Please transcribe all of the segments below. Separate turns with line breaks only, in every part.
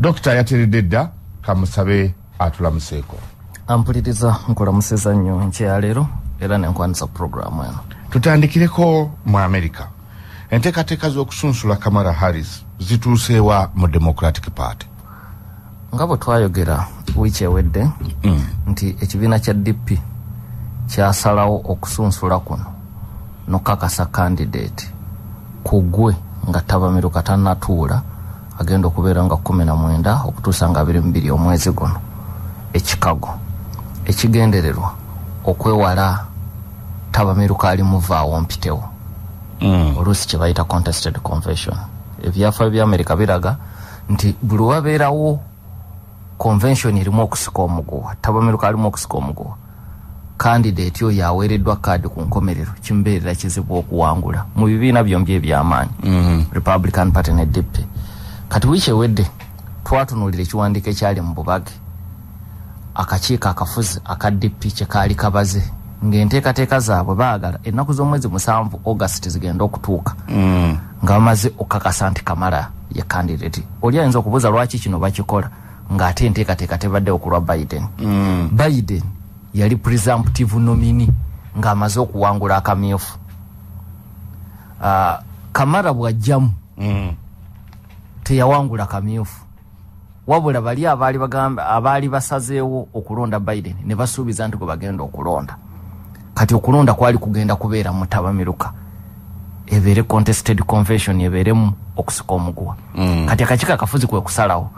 dokita yateredde dda kamusabe atulamuseeko
ampuliriza nkulamusiza nnyo nkyaleero era nenkwanisa puroguramu eno.
Tutandikireko mu amerika enteekateeka z'okusunsula kamala harris zituuseewa mu democratic party.
Nga bwe twayogera wiiki ewedde
Mm.
nti ekibiina kya dp kyasalawo okusunsula kuno nokakasa kandidate ku gwe nga tabamiruka tannatuula agenda okubeera nga 19 okutuusa nga 22 omwezi guno. Ekikago. Ekigendererwa. Okwewala tabamiruka ali muvaawo mpitewo oluusi kyebayita contested convention. Ebyafaayo bya amerika biraga nti buli wabeerawo convention erimu okusika omuguwa. Tabamiruka alimu okusika omuguwa. Kandidate oyo aweereddwa kaadi ku nkomerero kimubeerera kizibu okuwangula. Mu bibiina byombi ebyamaanyi. Republican party ne dp kati wiiki ewedde twatunuulira ekiwandiiko ekyali mu bubage. Akakiiko akafuzi aka dp kyekaali kabaze. Ng'enteekateeka zaabwe baagala ennaku z'omwezi musanvu august zigenda okutuuka. Nga bamaze okakasa nti kamala ye kandidate oli ayinza okubuuza lwaki kino bakikola ng'ate enteekateeka tebadde okulwa biden. Biden yali presumptive nomini ng'amaze okuwangula akamyufu. Uh, kamala bwajjamu teyawangula kamyufu. Wabula bali abaali bagamba abaali basazeewo okulonda biden ne basuubiza nti gwe bagenda okulonda. Kati okulonda kwali kugenda kubeera mutabamiruka ebeere contested convention ebeeremu okusika omuguwa. Mm. kati akakiiko akafuzi kwe kusalawo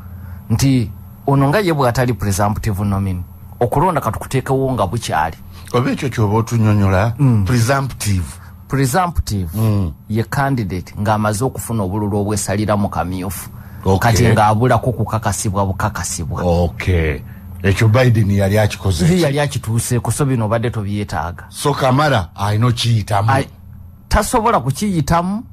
nti ono nga ye bwatali presumptive nomini okulonda katukuteekewo nga bukyali.
Oba ekyo kyoba otunyonyola presumptive
presumptive mm. ye candidate ng'amaze okufuna obululu obwesalira mu kamyufu.
Okay.
kati ng'abulako kukakasibwa bukakasibwa.
Okay. Ekyo biden yali akikoze
ye yali akituuseeko so bino obadde tobyetaaga
so kamala alina okiyitamu
tasobola kukiyitamu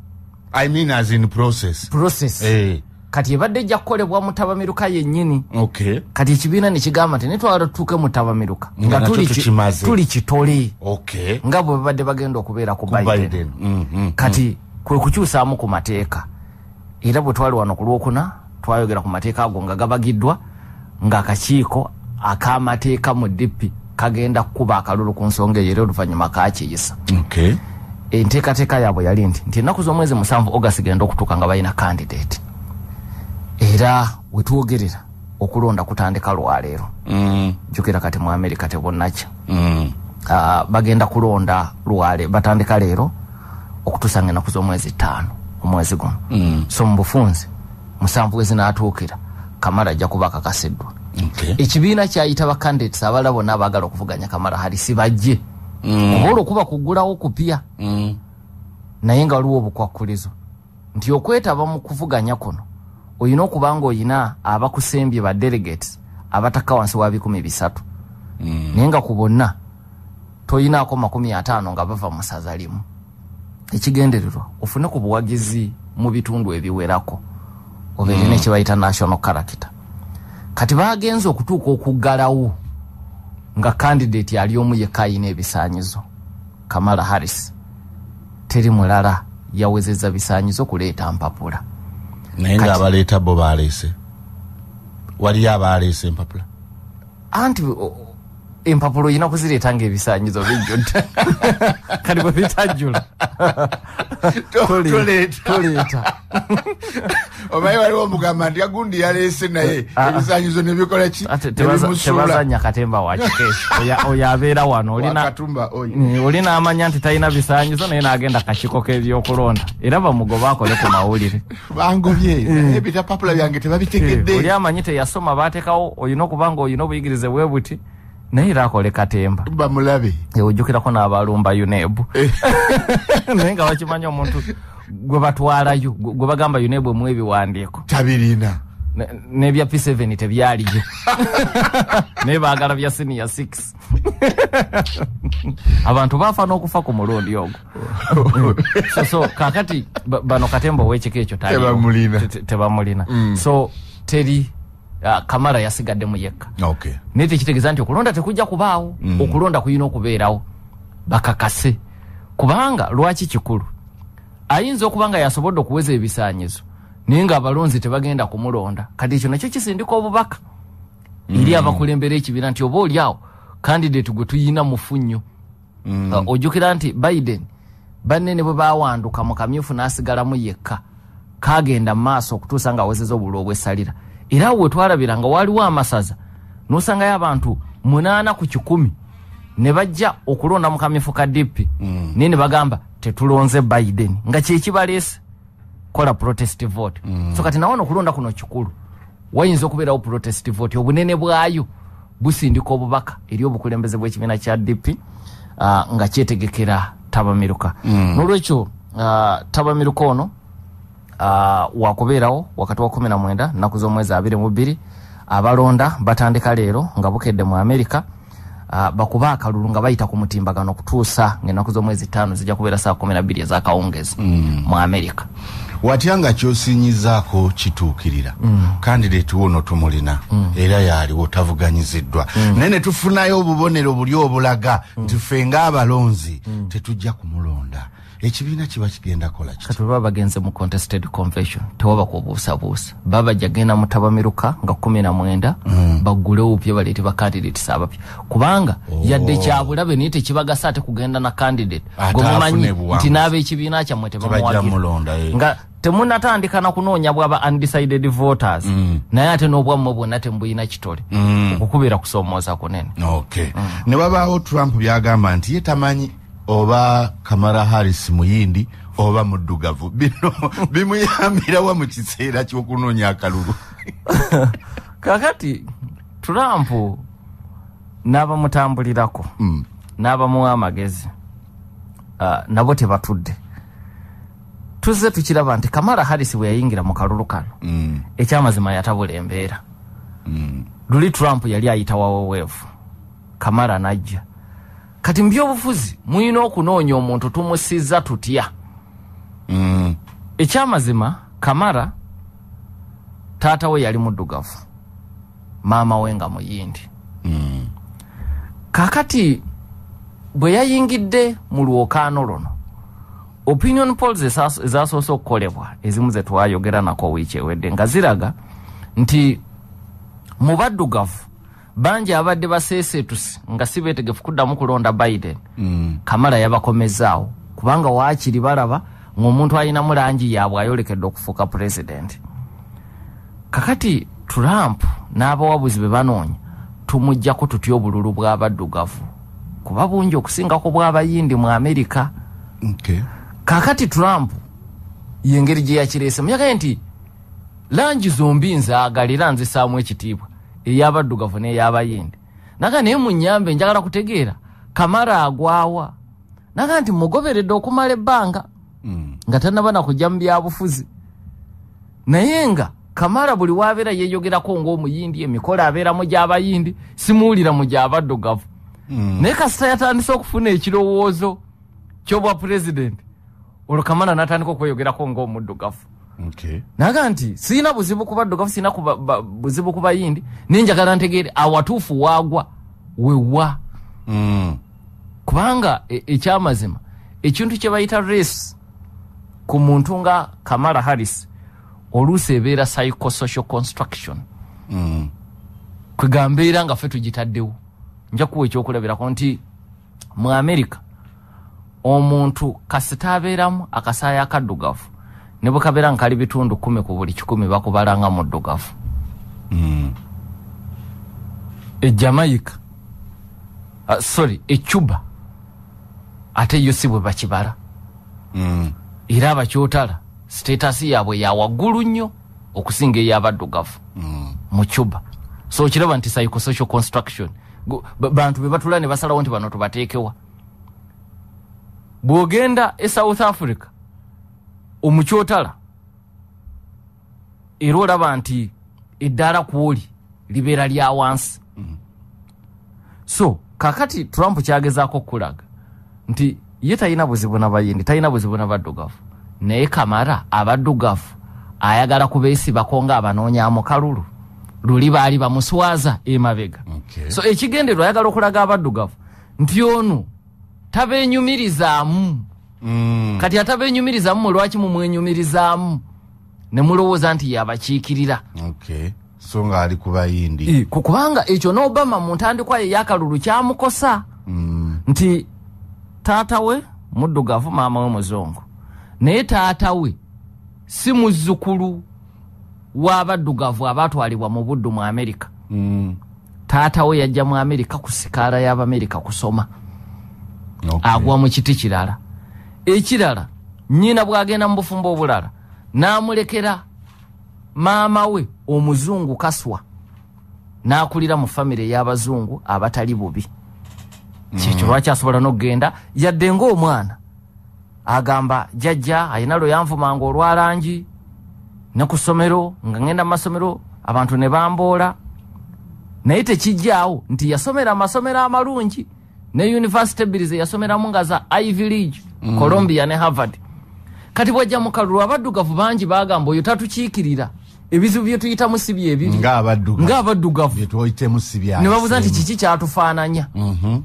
i mean as in process.
Process.
Eh,
kati ebadde ejja kukolebwa mutabamiruka yennyini
okay.
kati ekibiina nekigamba nti netwala tutuuke mutabamiruka
Nga
tuli kitole.
Okay.
Nga bwe babadde bagenda okubeera ku biden.
Mm, mm.
kati kwe kukyusaamu ku mateeka. Era bwe twali wano ku lwokuna twayogera ku mateeka ago nga gabagiddwa ng'akakiiko ak'amateeka mu dipi kagenda kukuba akalulu ku nsonga eyo era oluvannyuma kakiyisa
okay.
Enteekateeka yaabwe yali nti nti ennaku z'omwezi musanvu august genda okutuuka nga balina kandidate era wetwogerera okulonda kutandika lwaleero
mm,
jjukira kati mu amerika tebonnakya
mm.
uh, bagenda kulonda lwale batandika leero okutuusa nga ennaku z'omwezi ttaano omwezi guno.
Mm.
so mu bufunze musanvu we zinaatuukira kamala ajja kuba akakasiddwa ekibiina kyayita bakandidates abalala bonna abaagala okuvuganya kamala harisi bajje. Kuba olwokuba kuggulawo kupya naye nga waliwo obukwakkulizo nti okwetaba mu kuvuganya kuno olina okuba nga olina abakusembye ba delegates abataka wansi wa bikumi bisatu. Naye nga ku bonna toyinaako makumi ataano nga bava mu saza limu. Ekigendererwa ofune ku buwagizi mu bitundu ebiwerako. Obeere mm. nekibayita national character. Kati bagenze okutuuka okuggalawo nga kandidate ali omu yekka ayina ebisaanyizo. Kamala harris teri mulala yawezeza bisaanyizo kuleeta mpapula
naye ngaabaleeta bo baleese. Waliyo abaleese empapula.
Anti empapula oyina kuzireeta ngaebisaanyizo bijjudde. Kati bwe bitajjula. Tole-
toleeta.
toleeta
omanyi waliwo omugamba nti agundi yaleese naye
Ah.
ebisanyizo nebikola ki?
Tebazanya katemba wakikeesi Oya- oyo abeera wano olina Mm, oli n'amanya nti talina bisaanyizo naye n'agenda kakiko k'ebyokulonda. Era bamugoba akole ku mawulire.
Bangobye. Naye ebitapapula byange tebabitegedde.
Oli amanyi teyasoma baatekawo olina okuba nga olina obuyigirize bwe buti naye era akole katemba.
Bamulabe
ojjukirako n'abalumba unebu naye nga bakimanyi omuntu gwe batwalayo gwe bagamba unebu emu ebiwandiiko
tabirina.
Ne- n'ebya p7 tebyaliyo. Naye baagala bya senior 6 abantu baafa n'okufa ku mulundi ogwo. So, so kakati ba- bano katemba owekika ekyo.
Tebamulina.
Te- te- tebamulina. So teri kamala yasigaddemu yekka.
Okay.
Naye tekitegeeza nti okulonda tekujja kubaawo mm. okulonda kulina okubeerawo. Bakakase. Kubanga lwaki kikulu? Ayinza okuba nga yasobodde okuweza ebisaanyizo naye ngaabalonzi tebagenda kumulonda. Kati ekyo nakyo kisindika obubaka. Eri abakulembera ekibiina nti oba oliawo kandidate gwe tuyina mufu nnyo Uh, ojjukira nti biden banne ne bwe bawanduka mu kamyufu n'asigalamu yekka kagenda mu maaso okutuusa nga awezeza obululu obwesalira era awo wetwalabira nga waliwo amasaza n'osangayo abantu munaana ku kikumi ne bajja okulonda mu kamyufu ka dipi mm. naye ne bagamba tetulonze biden nga kyekibaleese kola protest vote mm. so kati nawano okulonda kuno kikulu wayinza okubeerawo protest vote obunene bwayo busindika obubaka eri obukulembeze bw'ekibiina kya dp uh, nga kyetegekera tabamiruka mm. nolwekyo uh, tabamiruka ono uh, wakubeerawo wakati wa 19 nnaku z'omwezi 22 abalonda batandika leero nga bukedde mu america uh, bakuba akalulu nga bayita ku mutimbagano okutuusa ngaennaku z'omwezi ttaano zijja kubeera saa 12 ezakawungezi mm. mu america
watya nga kyosinyizaako kituukirira mm. kandideeti wono tumulina mm. era yaaliwo tavuganyiziddwa mm. naye ne tufunayo obubonero buli obulaga mm. nti ffe ng'abalonzi mm. tetujja kumulonda ekibiina kiba kigenda kola
kati baba bagenze mu contested convention tewaba kubuusabuusa. Baba jagenda mutabamiruka nga kumi na mwenda mm. baggule upya baleete bakandidates abapya. Kubanga oh. yadde kyabulabe naye tekibagasa ate kugenda na candidate.
Ate
gwemumanyi nti n'ab'ekibiina kyammwe tebamuwagira. Nga temunatandika na kunoonya bwaba undecided voters mm. naye ate n'obwammwe bwonna tembuyina kitole. Mm. okukubira kusoomooza kunene
okay. Ne wabaawo trump byagamba nti ye tamanyi oba kamara harris muyindi oba muddugavu. Bino bimuyambirawa mu kiseera ky'okunoonya akalulu.
Kakati trump n'abamutambulirako
Mm.
n'abamuwa amagezi uh, nabo tebatudde. Tuzze tukiraba nti kamala harris bwe yayingira mu kalulu kano
Mm.
ekyamazima yatabula embeera. Luli trump yali ayita waweweevu. Kamala najja kati mu byobufuzi mulina okunoonya omuntu tumusiza tutya
Mm.
ekyamazima kamara taata we yali muddugavu maama we nga muyindi
Mm.
kakati bwe yayingidde mu lwokaano luno opinion polls esas- ezasoose okukolebwa ezimu ze twayogera nako wiiki ewedde nga ziraga nti mu baddugavu bangi abadde baseeseetusi nga si beetegefu kuddamu kulonda biden.
Mm.
kamala yabakomezaawo. Kubanga waakiri balaba ng'omuntu alinamu langi yaabwe ayolekedde okufuuka pulezidenti kakati trump n'abawabuzi be banoonya tumugjaku tutya obululu bw'abaddugavu kuba bungi okusingako bw'abayindi mu amerika.
Okay.
kakati trump yengeri gye yakireese muyagaye nti langi zombi nzaagala era nzisaamu ekitiibwa ey'abaddugavu n'ey'abayindi naga naye munyambe njagala kutegeera kamara agwawa naga nti mugoberedde okumala ebbanga
Mm.
nga tanaba nakujja mu byabufuzi naye nga kamala buli wabeera yeeyogerako ng'omuyindi emikolo abeeramu gy'abayindi simuwulira mu gy'abaddugavu
Mm.
naye kasita yatandise okufuna ekirowoozo ky'obwa pulezidenti olwo kamala n'atandika okweyogerako ng'omuddugavu. Naga nti sirina buzibu ku baddugavu sirina buzibu ku bayindi naye njagala ntegeere awatuufu waagwa wewa
Mm.
kubanga e- ekyamazima ekintu kye bayita race ku muntu nga kamala harris oluusi ebeera psychosocial construction.
Mm.
kwega mbeera nga ffe tugitaddewo. Nja kuwa ekyokulabirako nti mu amerika omuntu kasita abeeramu akasaayi akaddugavu ne bwe kabeera nga kali bitundu kumi ku buli kikumi bakubala nga muddugavu
Mm.
e jamaica sorry e cuba ate yo si bwe bakibala era abakyotala sitatasi yaabwe yawaggulu nnyo okusinga ey'abaddugavu
Mm.
mu cuba. So okiraba nti psychosocial construction. Bantu be batula ne basalawo nti bano tubateekewa bw'ogenda e south africa omukyotala era olaba nti eddaala kwoli libeera lya wansi. So kakati trump kyagezaako okulaga nti ye talina buzibu nabayindi talina buzibu nabaddugavu naye kamara abaddugavu ayagala kubeesibako nga abanoonyamu kalulu luli baali bamuswaza emabega
Okay.
so ekigenderwa ayagala okulaga abaddugavu nti ono tabenyumirizaamu
Mm.
kati atabenyumirizaamu mulwaki mumwenyumirizaamu ne mulowooza nti yabakiikirira.
So nga ali ku bayindi.
Eh, ku- kubanga ekyo n'obama mu ntandikwa ye yakalulu kyamukosa.
Mm,
nti taata we muddugavu maama we muzungu. Naye taata we si muzzukulu w'abaddugavu abaatwalibwa mu buddu mu amerika
mm,
taata we yajja mu amerika ku sikaala y'abamerika kusoma. Agwa mu kiti kirala ekirala nnyina bw'agenda mu bufumbo obulala n'amulekera maama we omuzungu kaswa n'akulira mu famire ey'abazungu abatali bubi. Kyekyo lwaki asobola n'okugenda yadde ng'omwana. Agamba jjajja ayina lwe yanvumanga olwalangi ne ku ssomero nga ngenda mu masomero abantu ne bamboola. Naye tekijjaawo nti yasomera amasomero amalungi ne univesity ebbiri ze yasomeramu nga za ivy league columbia ne harvard. Kati bwajja mu kalulu abaddugavu bangi bagamba oyo tatukiikirira. Ebizibu bye tuyitamu si byebiri
ngaabadduga
ng'abaddugavu
byetwoyitemu si bya
ne babuuza nti kiki kyatufaananya?
Mhm.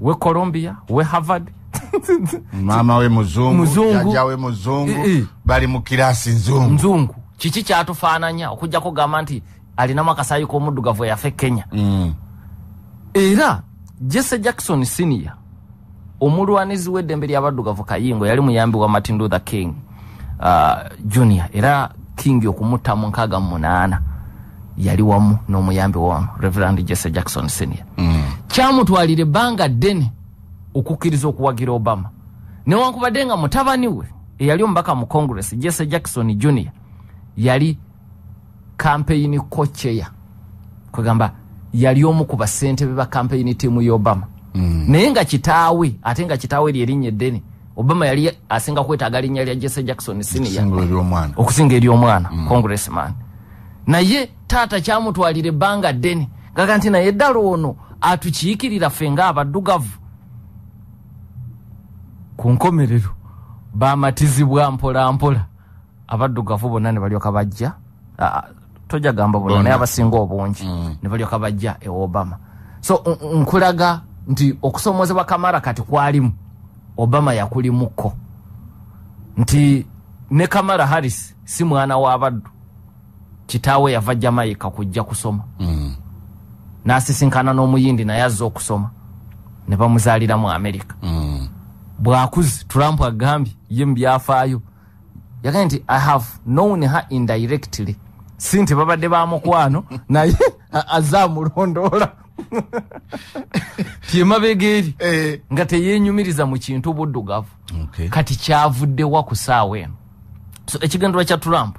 we columbia we harvard.
Maama we muzungu
Muzungu. Eh, eh.
bali mu kirasi nzungu.
Nzungu. Kiki kyatufaananya? Okujjako kugamba nti alinamu akasaayi k'omuddugavu eyafa e kenya.
Mm,
era jesse jackson senior omulwanizi w'eddembe ly'abaddugavu kayingo yali muyambi wa martin luther king uh, junior. Era king okumutta mu nkaaga mu munaana yali wamu n'omuyambi wa reverand jesse jackson senior.
Mm,
kyamutwalira ebbanga ddene okukkiriza okuwagira obama. Newankubadde nga mutabani we eyali omubaka mu congress jesse jackson junior yali campaign kocheya kwegamba yali omu ku basentebe ba campaign tiimu y'obama. Naye nga kitaawe ate nga kitaawe lyerinnya eddene obama yali asinga kwetaaga linnya lya jesse jackson
eryomwana
okusinga ery'omwana congressman. Naye taata kyamutwalira ebbanga ddene gaga nti naye eddala ono atukiikirira ffe ng'abaddugavu. Ku nkomerero bamatizibwa mpolampola. Abaddugavu bonna ne balyoka bajja. Ah, tojja gamba bonna naye abasinga obungi
Mm.
ne balyoka bajja ewa obama. So nkulaga nti okusomozebwa kamara kati kwalimu obama yakulimukko nti ne kamara harris si mwana w'abaddu kitaawe yava jamaica kujja kusoma.
Mm,
n'asisinkana n'omuyindi naye azza okusoma ne bamuzaalira mu amerika.
Mm.
bwakuzi trump agambye ye mu byafaayo. Yagambye nti i have known her indirectly. Si nti babadde bamukwano naye a- azaamulondoola tyemabega eri
Eh,
nga teyeenyumiriza mu kintu buddugavu kati kyavuddewa ku saawa eno. So ekigendera kya trump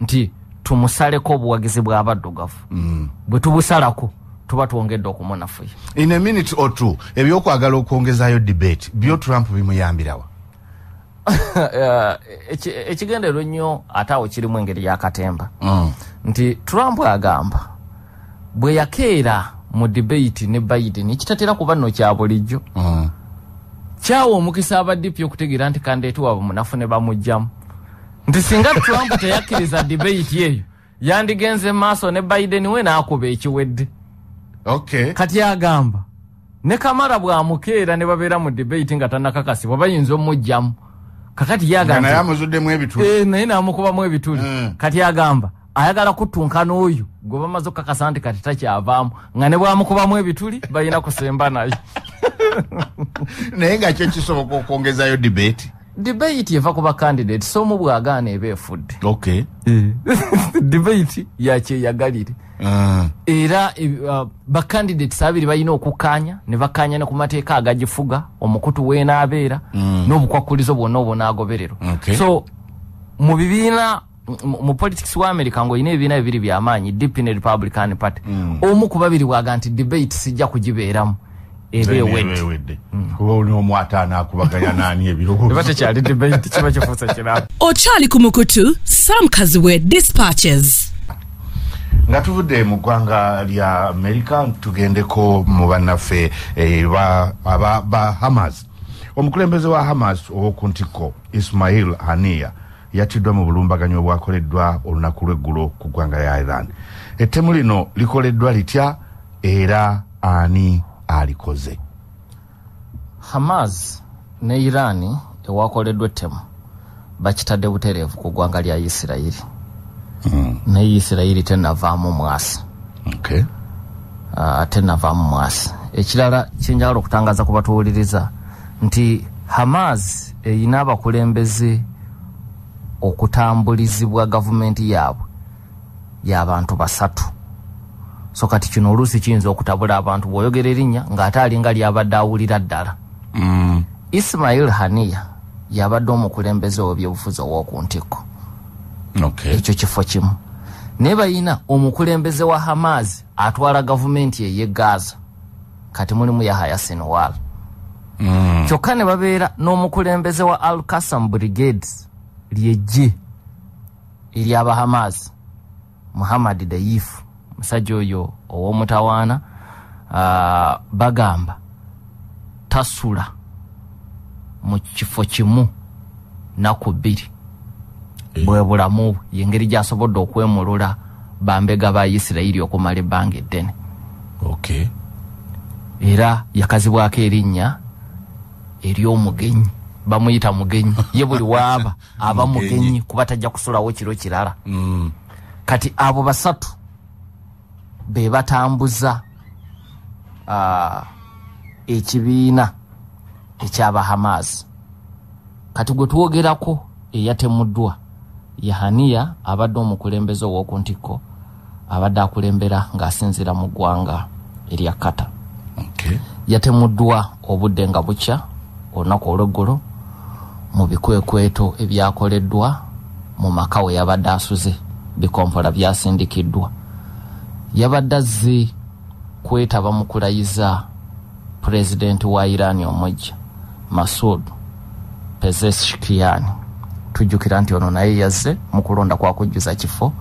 nti tumusaleko obuwagizi bw'abaddugavu
Mm.
bwe tubusalako tuba twongedde okumunafuya
in a minute or two ebyokwagala okwongezayo debate byo trump bimuyambirawa
ekigendero ennyo ate awo kirimu engeri yakatemba
Mm,
nti trump agamba bwe yakeera mu debate ne biden. Ekitatera kuba nno kya bulijjo.
Mm.
kyawa omukisa abadipi okutegeera nti kandeeti waabwe munafu ne bamugjamu nti singa trump teyakkiriza debate eyo yandigenze maaso ne biden we n'akuba ekiwedde.
Okay.
Kati agamba ne kamara bwamukeera ne babeera mu debate nga tannakakasibwa bayinza omugjamu kakati
nga naye
yagamba
amuzuddemu ebitulu
Eh, naye namukubamu ebituli.
Mm.
kati agamba ayagala kutunkana oyo gwe bamaze okukakasa nti kati takyavaamu nga ne bwamukubamu ebituli balina kusemba naye
naye nga kyo kisoboka okwongezayo debate?
Debate eva ku bakandidate somu bwagaana eba efudde.
Okay
debate yakyeyagalire
Mm,
era uh, bakandidates abiri balina okukkaanya ne bakkaanya ne ku mateeka agagifuga omukutu weenaabeera
Mm.
n'obukwakulizo bwonna obunaagobererwa
Okay.
so mu bibiina mu- politics wa america ngaolina ebibiina bibiri byamaanyi dp ne republican party
Mm.
omu ku babiri bwaga nti debate sijja kugibeeramu eba ewedde
kuba oli omu ate anaakubaganya naani ebirowoozo
eba tekyali debate kiba kifuuse kiramu.
Okyali ku mukutu sam kaziwe dispatches.
Nga tuvudde mu ggwanga lya amerika tugendeko mu bannaffe eh, ba- aba- ba hamas. Omukulembeze wa hamas ow'oku ntikko ismail haniya yattiddwa mu bulumbaganyi obwakoleddwa olunaku lw'eggulo ku ggwanga lya iran. Ettemu lino likoleddwa litya? Era ani alikoze?
Hamas ne irani ewakoleddwa ettemu. Bakitadde butereevu ku ggwanga lya isirayiri. Naye isirayiri tenavaamu mwasi.
Okay.
uh, tenavaamu mwasi. Ekirala kyenjagala okutangaza ku batuwuliriza nti hamas erina abakulembeze okutambulizibwa gavumenti yaabwe y'abantu basatu. So kati kino oluusi kiyinza okutabula abantu bw'oyogera erinnya ng'ate alinga lyabadde awulira ddala.
Mm.
ismail haniya yabadde omukulembeze w'ebyobufuzi ow'oku ntikko
okay.
ekyo kifo kimu. Naye bayina omukulembeze wa hamas atwala gavumenti ey'e gaza. Kati mulimu yahaya sinwal
mm.
kyokka ne babeera n'omukulembeze wa al kasam brigades lyejje eryaba hamas muhammad dayif musajja oyo ow'omutawaana bagamba tasula mu kifo kimu naku bbiri
Eh.
bwe bulamu bwe. Yengeri gyasobodde okwemulula bambega ba isirayiri okumala ebbanga eddene. Era yakazibwako erinnya ery'omugenyi bamuyita mugenyi. Ye buli waaba aba
Mugenyi.
kuba tajja kusulawo kiro kirala
mm.
kati abo basatu be batambuza ekibiina ekyabahamas kati gwe twogerako eyatemuddwa yahaniya abadde omukulembeze ow'oku ntikko abadde akulembera ng'asinziira mu ggwanga erya kata. Yatemuddwa obudde nga bukya olunaku olweggulo mu bikwekweto ebyakoleddwa mu maka we yabadde asuze bikompola byasindikiddwa. Yabadde azze kwetaba mu kulayiza pulezidenti wa irani omujja masud pezeshkian. Tujjukira nti ono naye yazze mu kulonda kwakujjuza kifo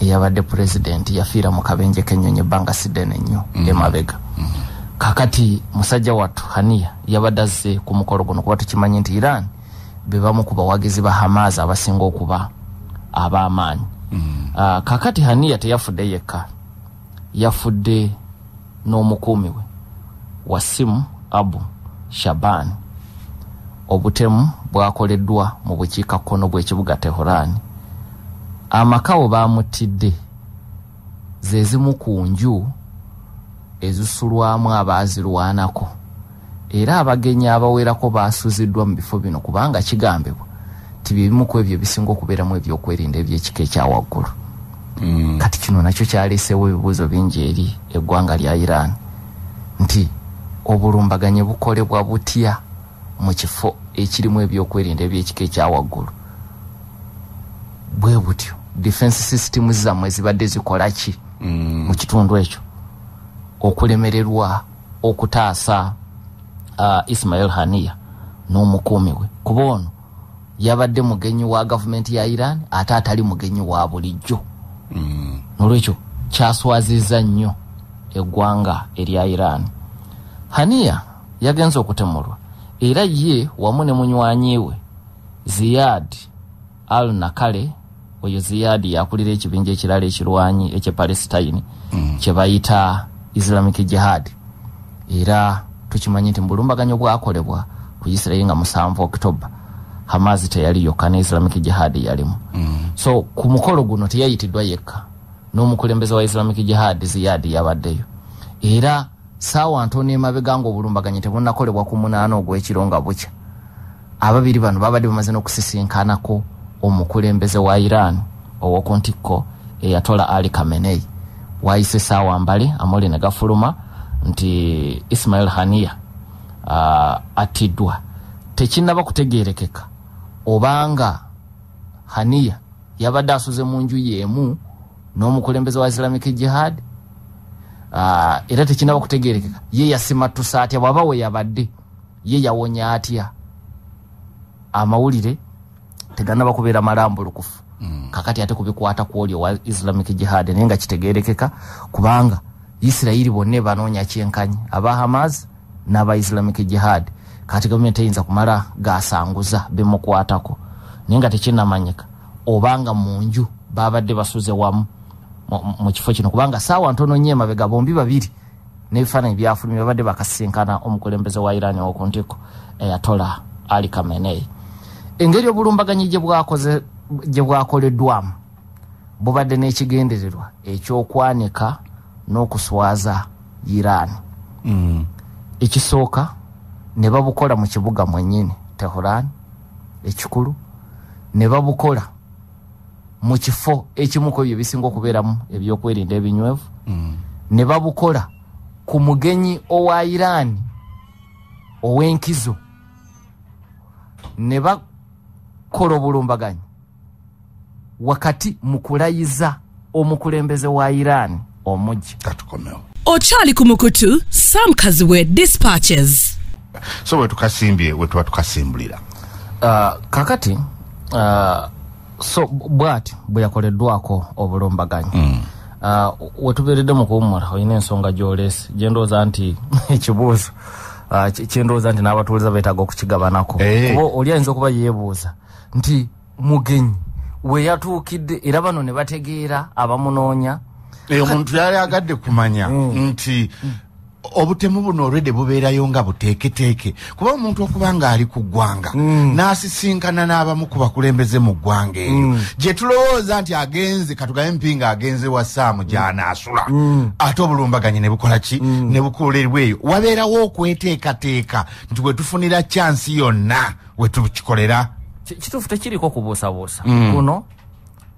eyabadde pulezidenti yafiira mu kabenje k'ennyonyi ebbanga siddene nnyo emabega kakati musajja wattu haniya yabadde azze ku mukolo guno kuba tukimanyi nti iran be bamu ku bawagizi ba hamas abasinga okuba ab'amaanyi. Ah, kakati haniya teyafudde yekka. Yafudde n'omukuumi we wasimu abu shaban. Obutemu bwakoleddwa mu bukiikakkono bw'ekibuga teherani. Amakawo baamutidde ze zimu ku nju ezisulwamu abaazirwanako era abagenyi abawerako basuziddwa mu bifo bino kubanga kigambibwa ti byebimu ku ebyo bisinga okubeeramu ebyokwerinda ebyekika ekyawaggulu
mm.
kati kino nakyo kyaleesewo ebibuuzo bingi eri eggwanga lya iran nti obulumbaganyi bukolebwa butya mu kifo ekirimu ebyokwerinda ebyekika ekyawaggulu bwe butyo defense systems zammwe zibadde zikola ki
Mm.
mu kitundu ekyo okulemererwa okutaasa ismail haniya n'omukuumi we kuba ono yabadde mugenyi wa gavumenti ya iran ate atali mugenyi wa bulijjo
Mm.
nolwekyo kyaswaziza nnyo eggwanga erya iran haniya yagenze okutemulwa era ye wamu ne munywanyi we ziyad al nakale oyo ziyad yakulira ekibinja ekirala ekirwanyi ekyepalestine mm. kyebayita islamic jihad era tukimanyi nti mbulumbaganyo bwakolebwa ku isirairi nga musanvu oktoba hamazi teyali yokka ne islamic jihad yalimu. Mm. so ku mukolo guno teyayitiddwa yekka n'omukulembeze wa islamic jihad ziyadi yabaddeyo. Era saawa ntono emabega nga obulumbaganyi tebunakolebwa ku munaana ogw'ekiro nga bukya. Ababiri bano babadde bamaze n'okusisinkanako omukulembeze wa iran ow'oku ntikko eyatola ali kamenei wayise saawa mbale amoli ne gafuluma nti ismail haniya uh, attiddwa tekinnaba kutegeerekeka. Obanga haniya yabadde asuze mu nju yeemu n'omukulembeze wa islamic jihad uh, era tekinaba kutegeerekeka. Ye yasimatusa atya bwaba we yabadde ye yawonya atya? Amawulire teganaba kubeera malambulukufu. Mm. kakati ate kubikwata ku oli owa islamic jihad naye nga kitegerekeka kubanga isirairi bonna banoonya kyenkanyi. Aba hamas n'aba islamic jihad. Kati gavumenti eyinza kumala gasanguza bimukwatako naye nga tekinamanyika obanga munju babadde basuze wamu mu- mu kifo kino. Kubanga saawa ntono nnyo emabega bombi babiri n'ebifaananyi byafulumye babadde bakasinkana omukulembeze wa iran owokuntiko eyatola ali kamenei engeri obulumbaganyi gye bwakoleddwamu bubadde n'ekigendererwa ekyokwanika n'okuswaza iran
Mm.
ekisooka ne babukola mu kibuga mwennyini tehuran ekikulu ne babukola mu kifo ekimuku ebyo bisinga okubeeramu ebyokwerinda ebinywevu
Mm.
ne babukola ku mugenyi owa iran ow'enkizo ne bakola obulumbaganyi wakati mu kulayiza omukulembeze wa iran omujja
katukomewo.
Okyali ku mukutu sam kaziwe dispatches.
So bwe tukasimbye we tuba tukasimbulira.
Uh, kakati uh, so bwati bwe yakoleddwako obulumbaganyi. Mm. uh, wetubeeredde mu kuwummula olina ensonga gyolesi gyendowooza nti ekibuuzo uh, kyendowooza nti n'abatuuliza beetaaga okukigabanako.
Eh.
kuba oli ayinza okuba yeebuuza nti mugenyi we yatuukidde era bano ne bategeera abamunoonya
omuntu yali agadde kumanya nti obutemu buno olwedde bubeerayo nga buteeketeeke. Kuba omuntu okuba nga ali ku ggwanga n'asisinkana n'abamu ku bakulembeze mu ggwanga eyo. Gye tulowooza nti agenze katugabe mpinga agenze wa saamu gy'anaasula. Ate obulumbaganyi ne bukola ki? Ne bukolerwa eyo. Wabeerawo okweteekateeka nti bwe tufunira kyansi yonna we tukikolera?
Ki- kituufu tekiriko kubuusabuusa. Guno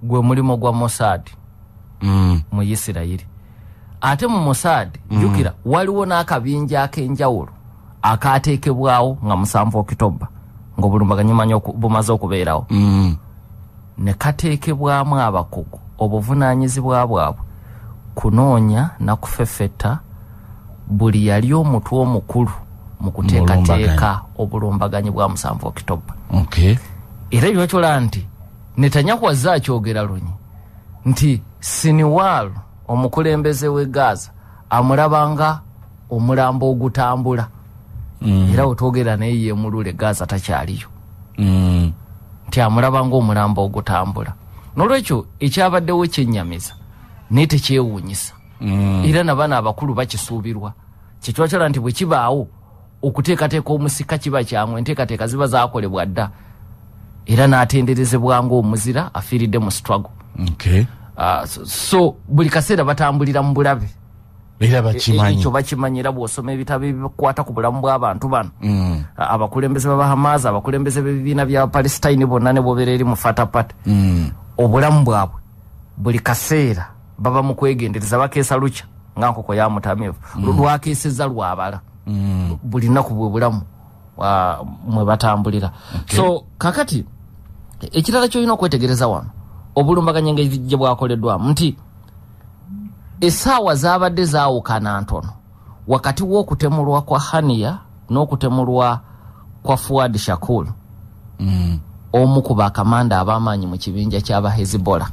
gwe mulimo gwa mossad mu isirayiri ate mu mossad jjukira waliwo n'akabinja ak'enjawulo akateekebwawo nga musanvu okitoba ng'obulumbaganyi manyi oku- bumaze okubeerawo. Ne kateekebwamu abakugu obuvunaanyizibwa bwabwe kunoonya nakufefeta buli yali omutwe omukulu mu kuteekateeka obulumbaganyi. bwa musanvu okitoba era ebyokyola nti netanyahu azze akyogera lunyi nti siniwaalu omukulembeze w'e gaza amulabanga omulambo ogutambula mm. era wetwogera naye yemulule gaza takyaliyo
mm.
nti amulabanga omulambo ogutambula nolwekyo ekyabaddewo kyenyamiza naye tekyewuunyisa
mm.
era nabana abakulu bakisuubirwa kyekywakyala nti bwe kibaawo okuteekateeka omusika kiba kyangwe enteekateeka ziba zakolebwa dda era n'atenderezebwa ngaomuzira afiiridde mu struggle
okay.
So, so buli kaseera batambulira mu bulabe. E- e- ekyo bakimanyi era bw'osoma ebitabo ebikwata ku bulamu bw'abantu bano.
Mm.
A- abakulembeze b'abahamazi abakulembeze b'ebibiina bya palestine bonna ne bobeera eri mu fatapata.
Mm.
obulamu bwabwe buli kaseera baba mu kwegendereza bakeesa lukya nga nkoko ya mutamivu. Mm. lwakeeseza lwabala. Buli nnaku bwe bulamu ah, mwe batambulira. So kakati ekirala kyolina okwetegereza wano obulumbaganyi engeri gye bwakoleddwamu nti essaawa zabadde zaawukana ntono wakati w'okutemulwa kwa haniya n'okutemulwa kwa fuad shakul
Mm.
omu ku bakamanda ab'amaanyi mu kibinja ky'abahezibola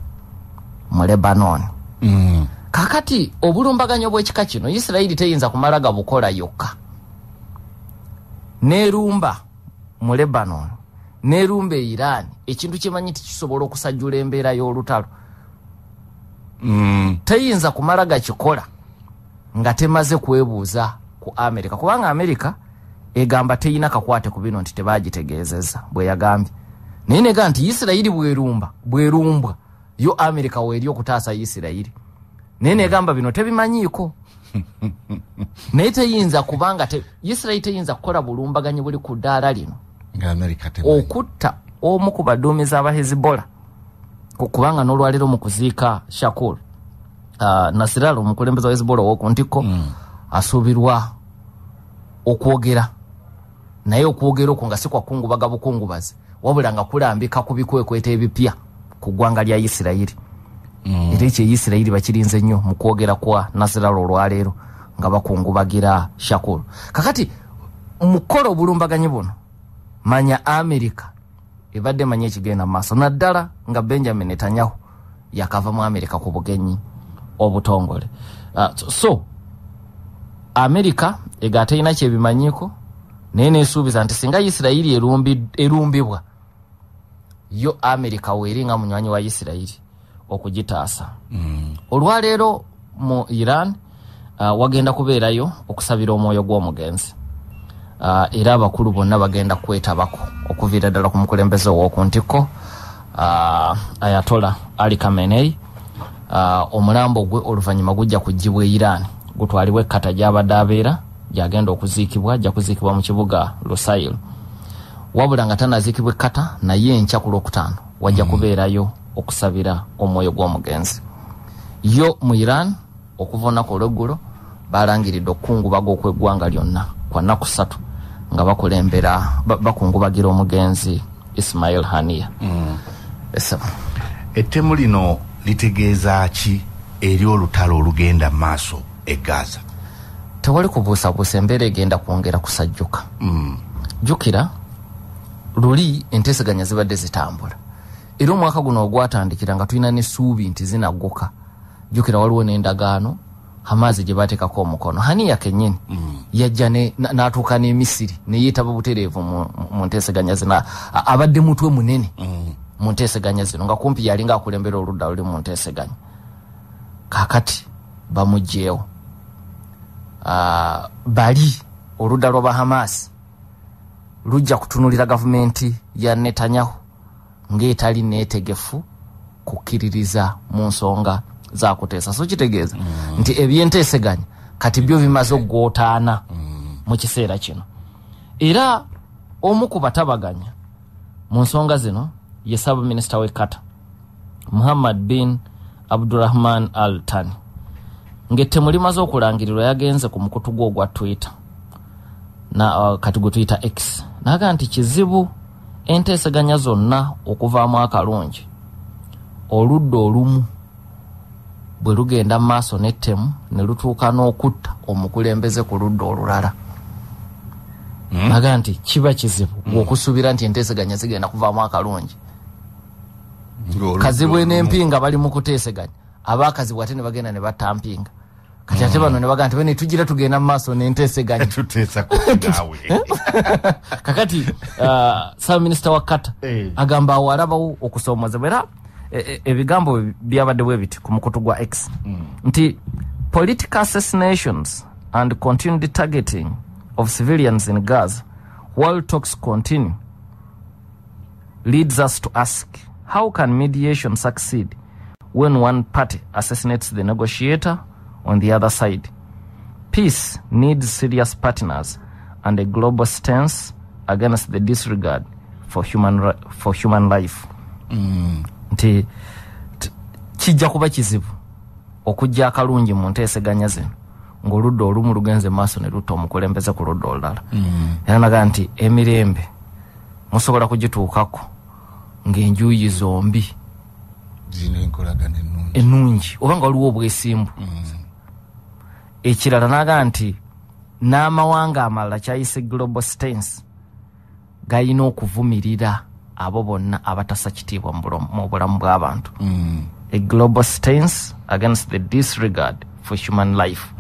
mu lebanon
Mm.
kakati obulumbaganyo bw'ekika kino isirayiri teyinza kumala gabukola yokka nerumba mu lebanon nerumba e iran. Ekintu kyemanyi tikisobola okusajjula embeera y'olutalo.
Mm.
teyinza kumala gakikola nga temaze kwebuuza ku amerika kubanga amerika egamba teyina kakwate ku bino nti tebagitegeezeza bwe yagambye. Naye nega nti isirayiri bwerumba bwerumbwa. Yo amerika weeri okutaasa isirayiri. Naye negamba bino tebimanyiiko. Naye teyinza kubanga isirayiri teyinza kukola bulumbaganyi buli ku ddaala lino. Okutta omu ku baduumizi aba hezibola Ku- kubanga n'olwaleero mu kuziika shakul uh, nasiral omukulembeze wa hezibola owokuntiko mm. asuubirwa okwogera naye okwogera okwo nga si kwakungubaga bukungubazi wabula nga kulambika ku bikwekweta ebipya ku ggwanga lya isirayiri mm. era ekyo isirayiri bakirinze nnyo mu kwogera kwa nasiral olwaleero nga bakungubagira shakul kakati mukola obulumbaganyi buno manya amerika. Ebadde manya ekigenda mu maaso. Naddala nga benjamin netanyahu yakava mu amerika ku bugenyi obutongole. Uh, so- amerika ega terina kyebimanyiiko naye nesuubiza nti singa isirayiri erumbi- erumbibwa yo amerika weeri nga munywanyi wa isirayiri okugitaasa. Mm. olwaleero mu iran uh, wagenda kubeerayo okusabira omwoyo gw'omugenzi era abakulu bonna bagenda kwetabako. Okuviira ddala ku mukulembeze ow'oku ntiko uh, ayatola ali kamenei uh, omulambo gwe oluvannyuma gujja kugibwa e iran. Gutwalibwa ekkata gy'abadde abeera gyagenda okuziikibwa ajja kuziikibwa mu kibuga lusail. Wabula nga tanaziikibwa ekkata naye enkya ku lwokutaano wajja kubeerayo okusabira omwoyo gw'omugenzi. Yo mu iran okuva olunaku olweggulo balangiridde okukungubaga okw'eggwanga lyonna. Kwa nnaku ssatu nga bakulembera ba- bakungubagira omugenzi ismail haniya. Esaba.
ettemu lino litegeeza ki eri olutalo olugenda mu maaso e gaza?
Tewali kubuusabuusa embeera egenda kwongera kusajjuka.
Mm.
jjukira luli enteeseganya zibadde zitambula. Era omwaka guno ogwatandikira nga tulina n'essuubi nti zinagguka. Jjukira waliwo n'endagaano hamaazi gye bateekako omukono. Haniya kennyini yajja ne- na- n'atuuka n'emisiri neyeetaba butereevu mu- mu- nteeseganya zino. Abadde mutwe munene mu nteeseganya zino nga kumpi yalinga akulembera oludda luli mu nteeseganya. Kaakati bamugjeewo. Bali oludda lw'abahamasi lujja kutunulira gavumenti ya netanyahu ng'etali neetegefu kukkiririza mu nsonga zakuteesa so kitegeeza nti ebyenteeseganya kati byo bimaze okugootaana mu kiseera kino. Era omu ku batabaganya mu nsonga zino ye sabaminisita w'e kata muhammad bin abdurahman al tani ng'ettemu limaze okulangirirwa yagenze ku mukutu gwe ogwa twitter na uh, kati gwe tuyita x naga nti kizibu enteeseganya zonna okuvaamu akalungi. Oludda olumu bwe lugenda mu maaso n'ettemu ne lutuuka n'okutta omukulembeze ku ludda olulala. Mm. naga nti kiba kizibu mm. okusuubira nti enteeseganya zigenda kuvaamu akalungi. Kazibwe n'empinga bali mu kuteeseganya abaakazibwa ate ne bagenda ne batta mpinga kati ate bano ne bagaa nti bene tugira tugenda mu maaso n'enteeseganya
tuteesa naawe
kakati uh, saminisita wa kata
Eh.
agamba awo alabawo okusoomozebwa era ebigambo byabadde bwe biti ku mukutu gwa x. Nti political assassinations and continued targeting of civilians in gaza while talks continue leads us to ask how can mediation succeed when one party assassinates the negotiator on the other side? Peace needs serious partners and a global stance against the disregard for human, for human life. Nti kijja kuba kizibu okujja akalungi mu nteeseganya zino ng'oludda olumu lugenze maaso ne lutta omukulembeze ku ludda olulala. Era naga nti emirembe musobola kugituukako ng'enjuuyi zombi
ennungi.
oba nga waliwo obwesimbu. Ekirala naga nti n'amawanga amalala kyayise global stance galina okuvumirira abo bonna abatassa kitiibwa mu bulamu- mu bulamu bw'abantu a global stance against the disregard for human life.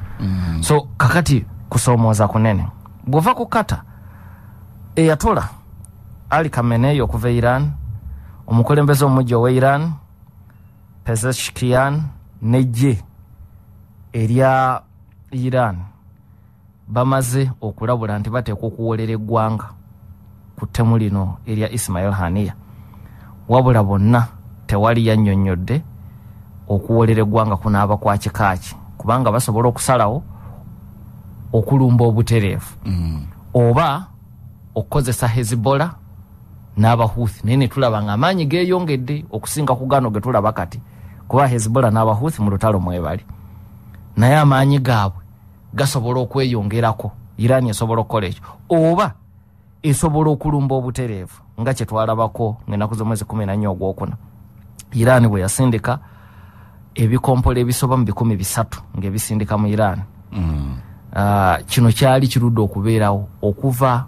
So kakati kusoomooza kunene. Bw'ova ku kata eyatola ali kameneyo okuva e iran omukulembeze omujja owa iran pezeshkian nejje erya iran. Bamaze okulabula nti bateekwa okuwolera eggwanga ku ttemu lino erya ismail haniya. Wabula bonna tewali yannyonnyodde okuwolera eggwanga kunaaba kwa kikaaki kubanga basobola okusalawo okulumba obutereevu. Oba okukozesa hezibola n'abahuthi naye netulaba nga amaanyi geeyongedde okusinga ku gano ge tulaba kati kuba hezibola n'abahuthi mu lutalo mwebali naye amaanyi gaabwe gasobola okweyongerako. Iran esobola okukola ekyo. Oba esobola okulumba obutereevu nga kyetwalabako ngaenaku z'omwezi kumi nanya ogwokuna. Iran bwe yasindika ebikompola ebisoba mu bikumi bisatu ng'ebisindika mu iran. Ah, kino kyali kirudde okubeerawo okuva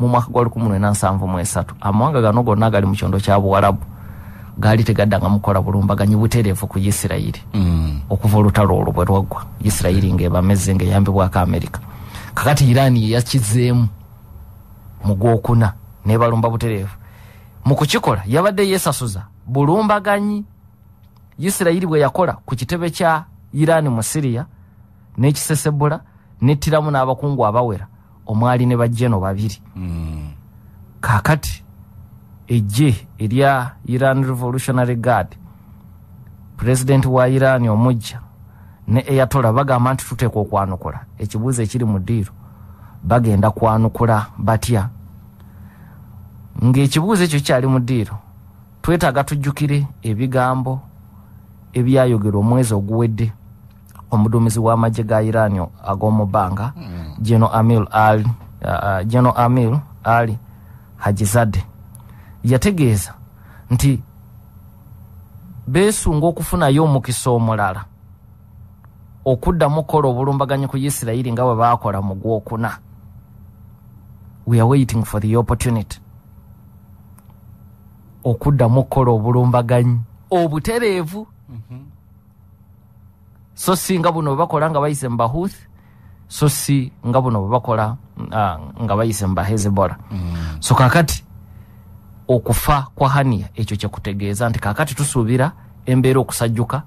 mu mwaka gwa 1973 amawanga gano gonna agali mu kyondo kya buwalabu gaali tegaddanga mukola bulumbaganyi butereevu ku isirayiri okuva olutalo olwo bwe lwaggwa. Isirayiri ng'ebameze ng'eyambibwako amerika. Kakati irani yeyakizeemu mu gwokuna nebalumba butereevu. Mu kukikola yabadde yeesasuza. Bulumbaganyi isirayiri bwe yakola ku kitebe kya irani mu siriya n'ekisesebula nettiramu n'abakungu abawera omwali ne bajeno babiri. Kakati ejje erya iran revolutionary guard pulezidenti wa iran omujja ne eyatola bagamba nti tuteeka okwanukula. Ekibuuzo ekiri mu ddiiro bagenda kwanukula batya? Ng'ekibuuzo ekyo kyali mu ddiiro twetaaga tujjukire ebigambo ebyayogerwa omwezi oguwedde. Omuduumizi w'amagye ga iran ag'omu bbanga geno amil al uh, ali hajizadde yategeeza nti beesunga okufunayo omukisa omulala okuddamu okukola obulumbaganyi ku isirayiri nga bwe baakola mu gwokuna we are waiting for the opportunity. Okuddamu okukola obulumbaganyi obutereevu. So si nga buno bwe bakola nga bayise mu bahuth so si nga buno bwe bakola uh, nga bayise mu bahezebola so kakati okufa kwa haniya ekyo kyekutegeeza nti kakati tusuubira embeera okusajjuka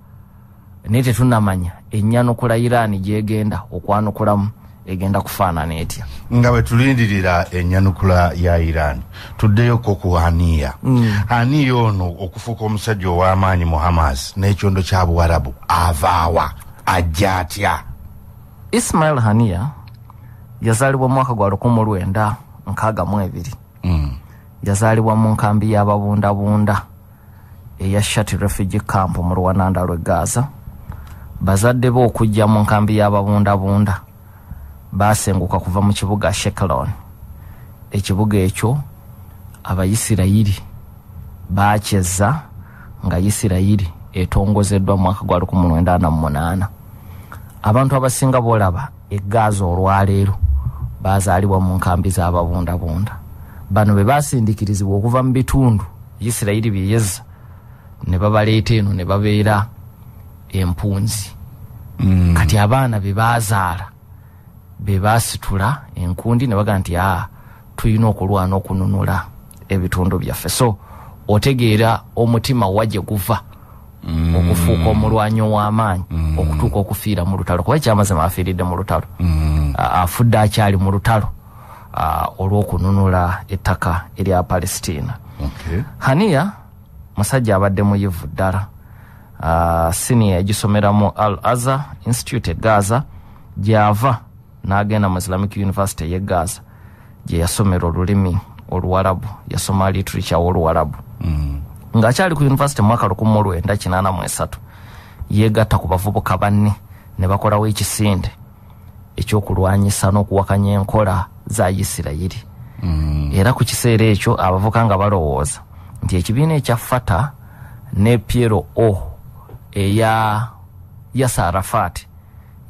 naye tetunamanya ennyanukula iraani gyegenda okwanukulamu egenda kufaanana etya?
Nga bwe tulindirira enyanukula ya iran tuddeyoko ku aniya aniya ono okufuuka omusajja ow'amaanyi mu hamas n'ekyondo kya buwarabu avaawa ajja atya?
Ismail haniya yazaalibwa mwaka gwa 1962
Mm.
yazaalibwa mu nkambi y'ababundabunda eya shati refugee camp mu lwananda lw'e gaza. Bazadde be okujja mu nkambi y'ababundabunda baasenguka kuva mu kibuga shekelon. Ekibuga ekyo abayisirayiri baakyeza nga isirayiri etongozeddwa mu mwaka gwa 1948 abantu abasinga boolaba egaaza olwaleero baazaalibwa mu nkambi z'ababundabunda bano be baasindikirizibwa okuva mu bitundu isirayiri byeyeza ne babaleeta eno ne babeera empunzi.
Mm.
kati abaana be baazaala be baasitula enkundi ne baga nti aa tulina okulwana okununula ebitundu byaffe so otegeera omutima wa gye guva
Mm.
okufuuka omulwanyi ow'amaanyi okutuuka okufiira mu lutalo kuba ekyamazima afiiridde mu lutalo
Mm.
A- afudde akyali mu lutalo ah, olw'okununula ettaka erya palestina
Okay.
haniya musajja abadde muyivu ddala sinia yagisomeramu al azhar institute e gaza gyava n'agenda mu islamic university ey'e gaza gye yasomera olulimi oluwarabu yasoma literature w'oluwarabu
Mm.
ng'akyali ku university mu mwaka 1983 yeegatta ku bavubuka banne ne bakolawo ekisinde ekyokulwanyisa n'okuwakanya enkola za isirayiri
Mm.
era ku kiseera ekyo abavuka nga balowooza nti ekibiina ekya fata ne piero o eya yasa arafat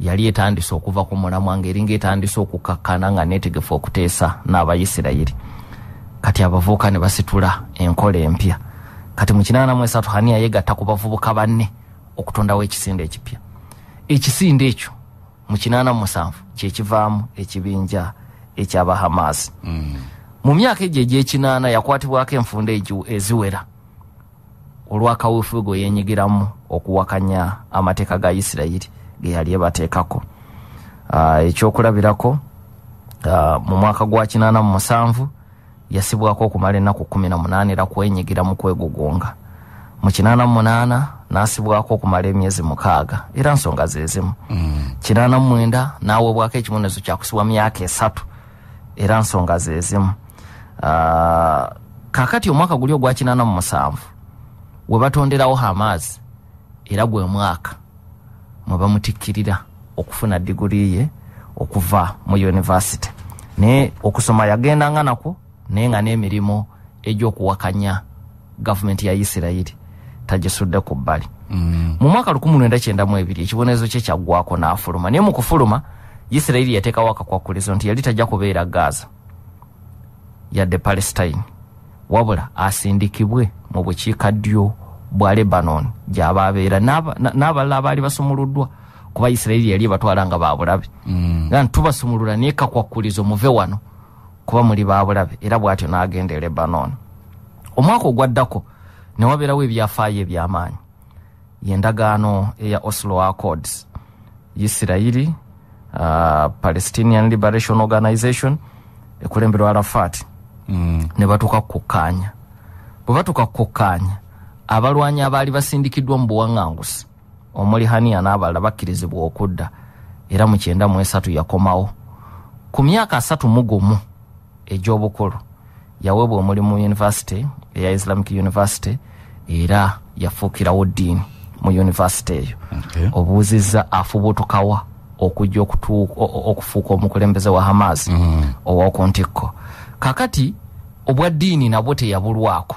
yali etandise okuva ku mulamwa ngaeringa etandise okukakkana nga netegefu okuteesa n'abayisirayiri. Kati abavubuka ne basitula enkola empya. Kati mu kinaana mu esatu haniya yegatta ku bavubuka banne okutondawo ekisinde ekipya. Ekisinde ekyo mu kinaana mu musanvu kyekivaamu ekibinja ekyabahamasi
Mm.
mu myaka egyo egyekinaana yakwatibwako enfunda eziwera. Olwakaweefube gwe yenyigiramu okuwakanya amateeka ga isirayiri ge yali ebateekako. Ah, ekyokulabirako ah, mu mwaka gwa kinaana mu musanvu yasibwako okumala ennaku kumi na munaana era kwenyigira mu kwegugunga. Mu kinaana mu munaana n'asibwako okumala emyezi mukaaga era nsonga ze zimu
Mm.
kinaana mu mwenda n'aweebwako ekibonezo kyakusibwa myaka esatu era nsonga ze zimu Ah, kakati omwaka guli ogwa kinaana mu musanvu we batonderawo hamaazi era gwe mwaka mwe bamutikkirira okufuna diguri ye okuva mu univasite naye okusoma yagendanga nakwo naye nga n'emirimu egy'okuwakanya gavumenti ya isirayiri tagisudde ku bbali.
Mm.
mu mwaka 1992 ekibonezo kye kyaggwako n'afuluma. Naye mu kufuluma isirayiri yateekawo akakwakulizo nti yali tajja kubeera gaza yadde palestine wabula asindikibwe mu bukiikaddyo bwa lebanon gyaba abeera n'aba- na- n'abalala abaali basumuluddwa kuba isirayiri yali ebatwala nga babulabe
Mm.
nga ntubasumulula naye kakwakulizo muve wano kuba muli babulabe era bw'atyo n'agenda e lebanon. Omwaka ogwaddako ne wabeerawo ebyafaayo eby'amaanyi. Yendagaano eya oslo accords isirayiri uh, palestinian liberation organization ekulemberwa arafat.
Mm.
ne batuuka kukkaanya bwe batuuka kukkaanya abalwanyi abaali basindikiddwa mu buwaŋŋangusi omuli haniya n'abalala bakkirizibwa okudda era mu kyenda mu esatu yakomawo ku myaka asatu mu gumu egy'obukulu yaweebwa omulimu mu yunivasite eya islamic university era yafuukirawo ddiini mu yunivasite eyo
Okay.
obuuzizza afubutukawa okujja okufuuka omukulembeze wa hamas mm. owokuntikko kakati obwaddiini nabwo teyabulwako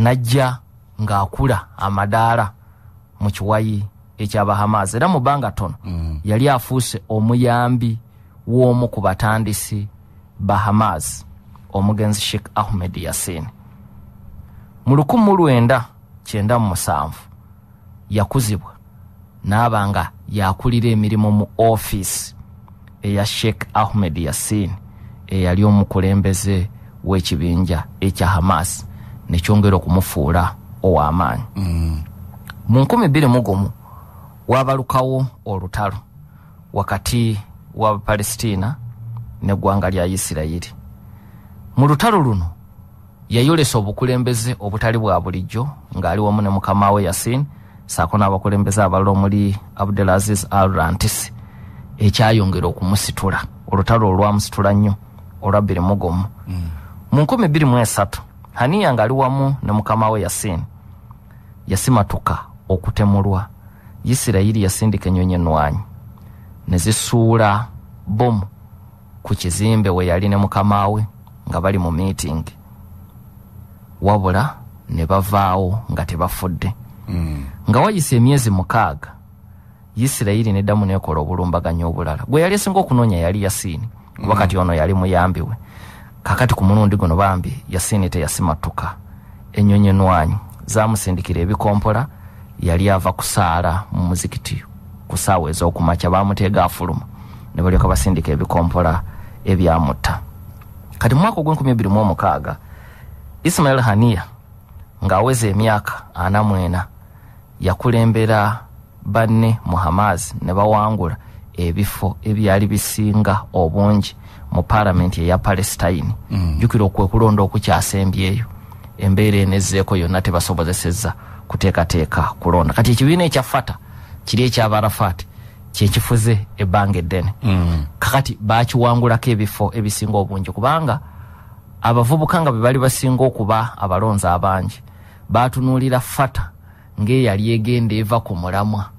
najja ng'akula amadaala mu kiwayi ekyabahamazi era mu bbanga tono mm. yali afuuse omuyambi w'omu ku batandisi ba hamas omugenzi sheikh ahmed yasin. Mu 1997 yakuzibwa n'aba nga yakulira emirimu mu ofiisi eya sheikh ahmed yasin eyali omukulembeze w'ekibinja ekya hamas nekyongera okumufuula ow'amaanyi. Mu 21 wabalukawo olutalo wakati wa palestina neggwanga lya isirayiri. Mu lutalo luno yayolesa obukulembeze obutali bwa bulijjo ng'ali wamu ne mukama we yasin saako n'abakulembeze abalala omuli abdulaziz al rantisi ekyayongera okumusitula. Olutalo olwamusitula nnyo olwa bbiri mugumu mu nkumi bbiri mu esatu haniya ng'ali wamu ne mukama we yasin. Yasimatuka okutemulwa. Isirayiri yasindika ennyonyi ennwanyi. Ne zisuula bomu ku kizimbe we yali ne mukama we nga bali mu miitingi wabula ne bavaawo nga tebafudde. Nga wayise emyezi mukaaga isirayiri neddamu nekola obulumbaganyi obulala. Gwe yali esinga okunoonya yali yasiini kuba kati ono yali muyambi we kakati ku mulundi guno bambi yasiini teyasimatuka ennyonyi enwanyi zamusindikira ebikompola yali ava kusaala mu muzikiti ku saawa ez'okumakya bamuteega afuluma. Ne balyoka basindika ebikompola ebyamutta kati mu mwaka ogw'2026 ismail haniya ng'aweza emyaka ana mwena yakulembera banne mu hamas ne bawangula ebifo ebyali bisinga obungi mu paalamenti eya palestine. Jjukira okwe kulonda okukyasembyeyo embeera enezzeeko yonna tebasobozesezza kuteekateeka kulonda. Kati ekibiina ekya fata kiri ekyabarafat kyekifuze ebbanga eddene.
Mm.
kakati bakiwangulako ebifo ebisinga obungi kubanga abavubuka nga be bali basinga okuba abalonzi abangi batunuulira fata ng'eyali egenda eva ku mulamwa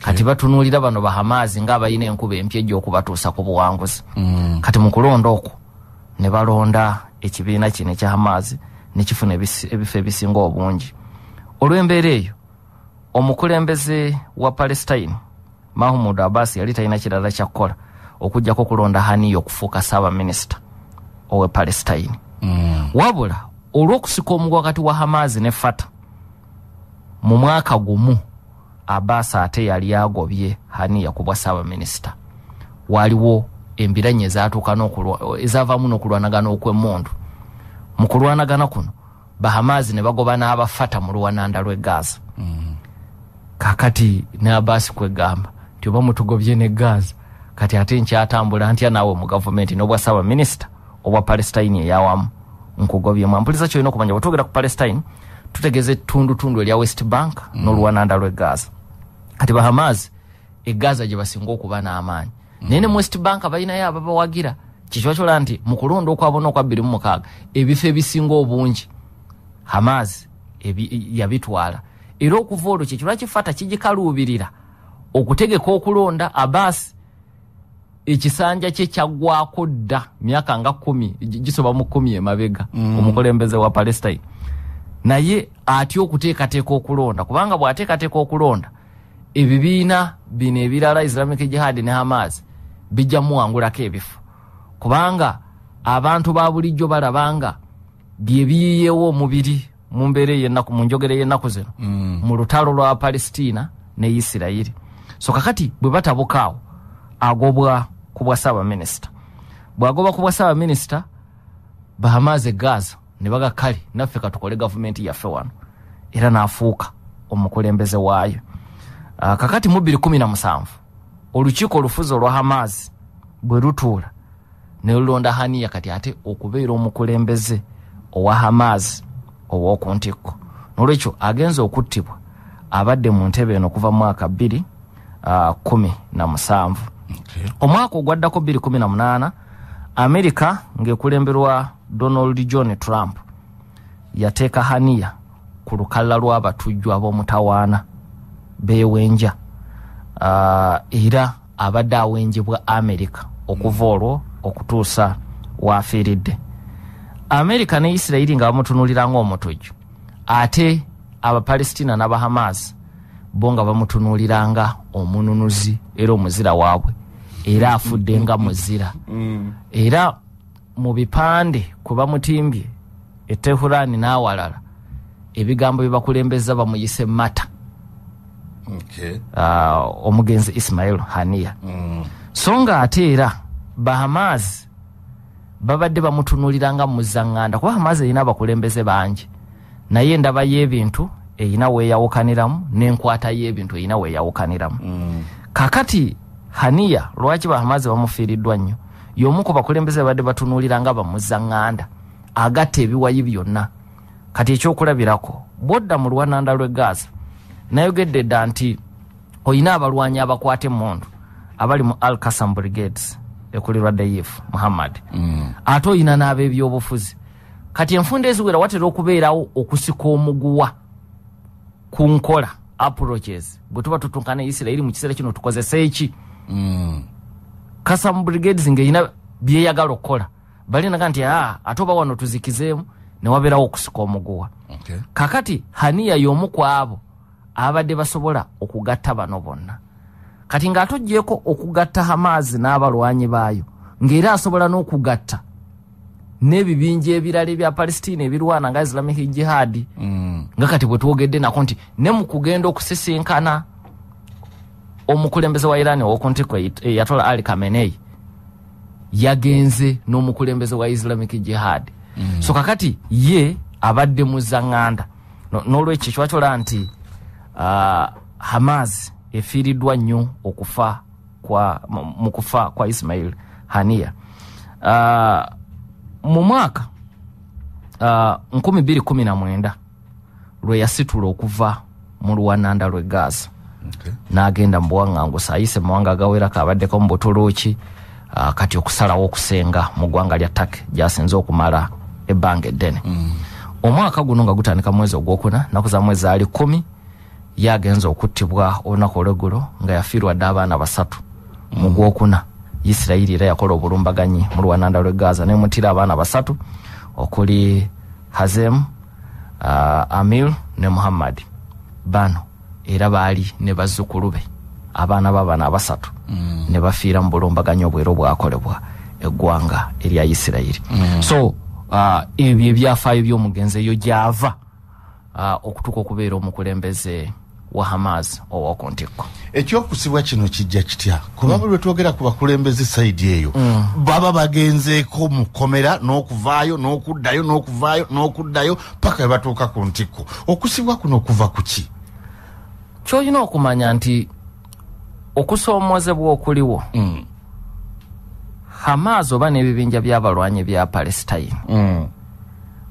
kati batunuulira bano bahamaazi ng'abalina enkuba empya egy'okubatuusa ku buwanguzi
Mm.
kati mu kulonda okwo ne balonda ekibiina kino ekya hamaazi ne kifuna ebifo ebisinga obungi olw'embeera eyo omukulembeze wa palestine mahmud abbas yali talina kirala kyakukola okugjako kulonda haniya okufuuka saabaminisita owe palestine
Mm.
wabula olw'okusika omugu wakati wa hamaazi ne fata mu mwaka gumu abbas ate yali agobye haniya ku bwa saabaminisita waaliwo embiranye ezavaamu n'okulwanagana okw'emmundu mu kulwanagana kuno bahamaazi ne bagoba n'abafata mu luwananda lw'e gaza. Kakati ne abasi kwegamba nti oba mutugobye ne gaza kati ate nkyatambula ntya naawe mu gavumenti n'obwa saaba minisita obwa palestine eyawamu? Nkugobyemu. Ampuliza kyolina okumanya bwetwogera ku palestine tutegeeza ettundutundu erya west bank n'oluwananda lw'e gaza. Kati bahamaazi egaza gye basinga okuba n'amaanyi. Naye ne mu west bank balinayo ababawagira. Kikyokyola nti mu kulonda okwabona okwa bbiri mu mukaaga ebifo ebisinga obungi ebi- yabitwala. Era okuva olwo kyekirwa kifata kigikaluubirira okutegeka okulonda abaasi ekisanja kye kyaggwako dda myaka nga kumi gi- gisoba mu kumi emabega omukulembeze wa palestine naye atya okuteekateeka okulonda? Kubanga bw'ateekateeka okulonda ebibiina bino ebirala islamic jihad ne hamas bijja muwangulako ebifo. Kubanga abantu ba bulijjo balabanga bye biyiyewo omubiri mu mbeera ey'ennaku mu njogera ey'ennaku zino
Mm.
mu lutalo lwa palestina ne isirayiri. So kakati bwe batabukaawo agobwa ku bwa saabaminisita bw'agobwa ku bwa saabaminisita bahamaaze gaza ne baga kale naffe katukole gavumenti yaffe wano. Era n'afuuka omukulembeze waayo. Uh, kakati mu 217 olukiiko olufuzi olwa hamas bwe lutuula ne lulonda haniya kati ate okubeera omukulembeze owa hamas ow'oku ntikko nolwekyo agenza okuttibwa abadde mu ntebe eno okuva mwaka bbiri ah, kumi na musanvu.
Okay.
omwaka ogwaddako 218 amerika ng'ekulemberwa donald john trump yateeka haniya ku lukalala lw'abatujju ab'omutawaana beewenja. Uh, era abadde awenjebwa amerika okuva olwo okutuusa waafiiridde amerika ne isirairi nga bamutunulira ng'omutujju ate abapalesitina n'abahamas bo nga bamutunuulira nga omununuzi era omuzira waabwe era afudde nga muzira era mu bipande kwe bamutimbye e tehurani n'awalala ebigambo bye bakulembeza bamuyise mata
Okay.
uh, omugenzi ismail haniya
Mm.
so nga ate era bahamas babadde bamutunulira nga muzaŋŋanda kuba hamas erina abakulembeze bangi naye endaba y'ebintu erina weeyawukaniramu n'enkwata y'ebintu erina weeyawukaniramu
Mm.
kakati haniya lwaki bahamazi bamufiiriddwa nnyo? Y'omu ku bakulembeze babadde batunuulira nga bamuzaŋŋanda agatta ebiwayi byonna. Kati ekyokulabirako bwodda mu lwananda lw'e gaza nayogedde dda nti olina abalwanyi abakwata emmundu abali mu al kasam brigades ekulirwa dayif muhammad
Mm.
ate olina n'ab'ebyobufuzi. Kati enfunda eziwera watera okubeerawo okusika omuguwa ku nkola approaches bwe tuba tutunkana ne isirairi mu kiseera kino tukozesa eki
Mm.
kasam brigades ng'erina byeyagala okukola balinaga nti aa ate oba wano tuzikizeemu ne wabeerawo okusika omuguwa
Okay.
kakati haniya y'omu ku abo abadde basobola okugatta bano bonna kati ng'ate oggyeko okugatta hamaazi n'abalwanyi baayo ng'era asobola n'okugatta n'ebibinja ebirala ebya palestina ebirwana nga islamic jihadi
Mm.
nga kati bwe twogedde nako nti ne mu kugenda okusisinkana omukulembeze wa irani owokuntiko eyatola ali kamenei yagenze n'omukulembeze wa islamic jihad mm. so kakati ye abadde muzaŋŋanda No- n'olwekyo kyobakyolaba nti uh, hamas efiiriddwa nnyo okufa kwa mu kufa kwa ismail haniya uh, mu mwaka uh, 219 lwe yasitula okuva mu luwananda lw'e gaza. N'agenda mu buwaŋŋangusa ayise mu mawanga agawerako abaddeko mu butuluuki uh, kati okusalawo okusenga mu ggwanga lya take gyasinze okumala ebbanga eddene. Mm. omwaka guno nga gutandika mwezi ogwokuna naku za mwezi ali kumi yagenza okuttibwa olunaku olweggulo nga yafiirwa dde abaana basatu mu gwokuna. Isirairi era yakola obulumbaganyi mu luwananda lw'e gaza nemutira abaana basatu okuli hazem uh, amil ne muhammad. Bano era baali ne bazzukulu be. Abaana b'abaana abasatu mm. ne bafiira mu bulumbaganyi obwera obwakolebwa eggwanga erya isirairi mm. so uh, ebyo ebyafaayo by'omugenzi eyo gyava uh, okutuuka okubeera omukulembeze wa hamas owoku ntikko
ekyokusibwa kino kijja kitya? Kuba buli lwetwogera ku bakulembeze sayidi eyo baba bagenzeeko mu kkomera n'okuvaayo n'okuddayo n'okuvaayo n'okuddayo paka we batuuka ku ntikko. Okusibwa kuno okuva ku ki
kyolina okumanya nti okusoomoozebwa okuliwo
Mm.
hamas oba n'ebibinja by'abalwanyi bya palestine
Mm.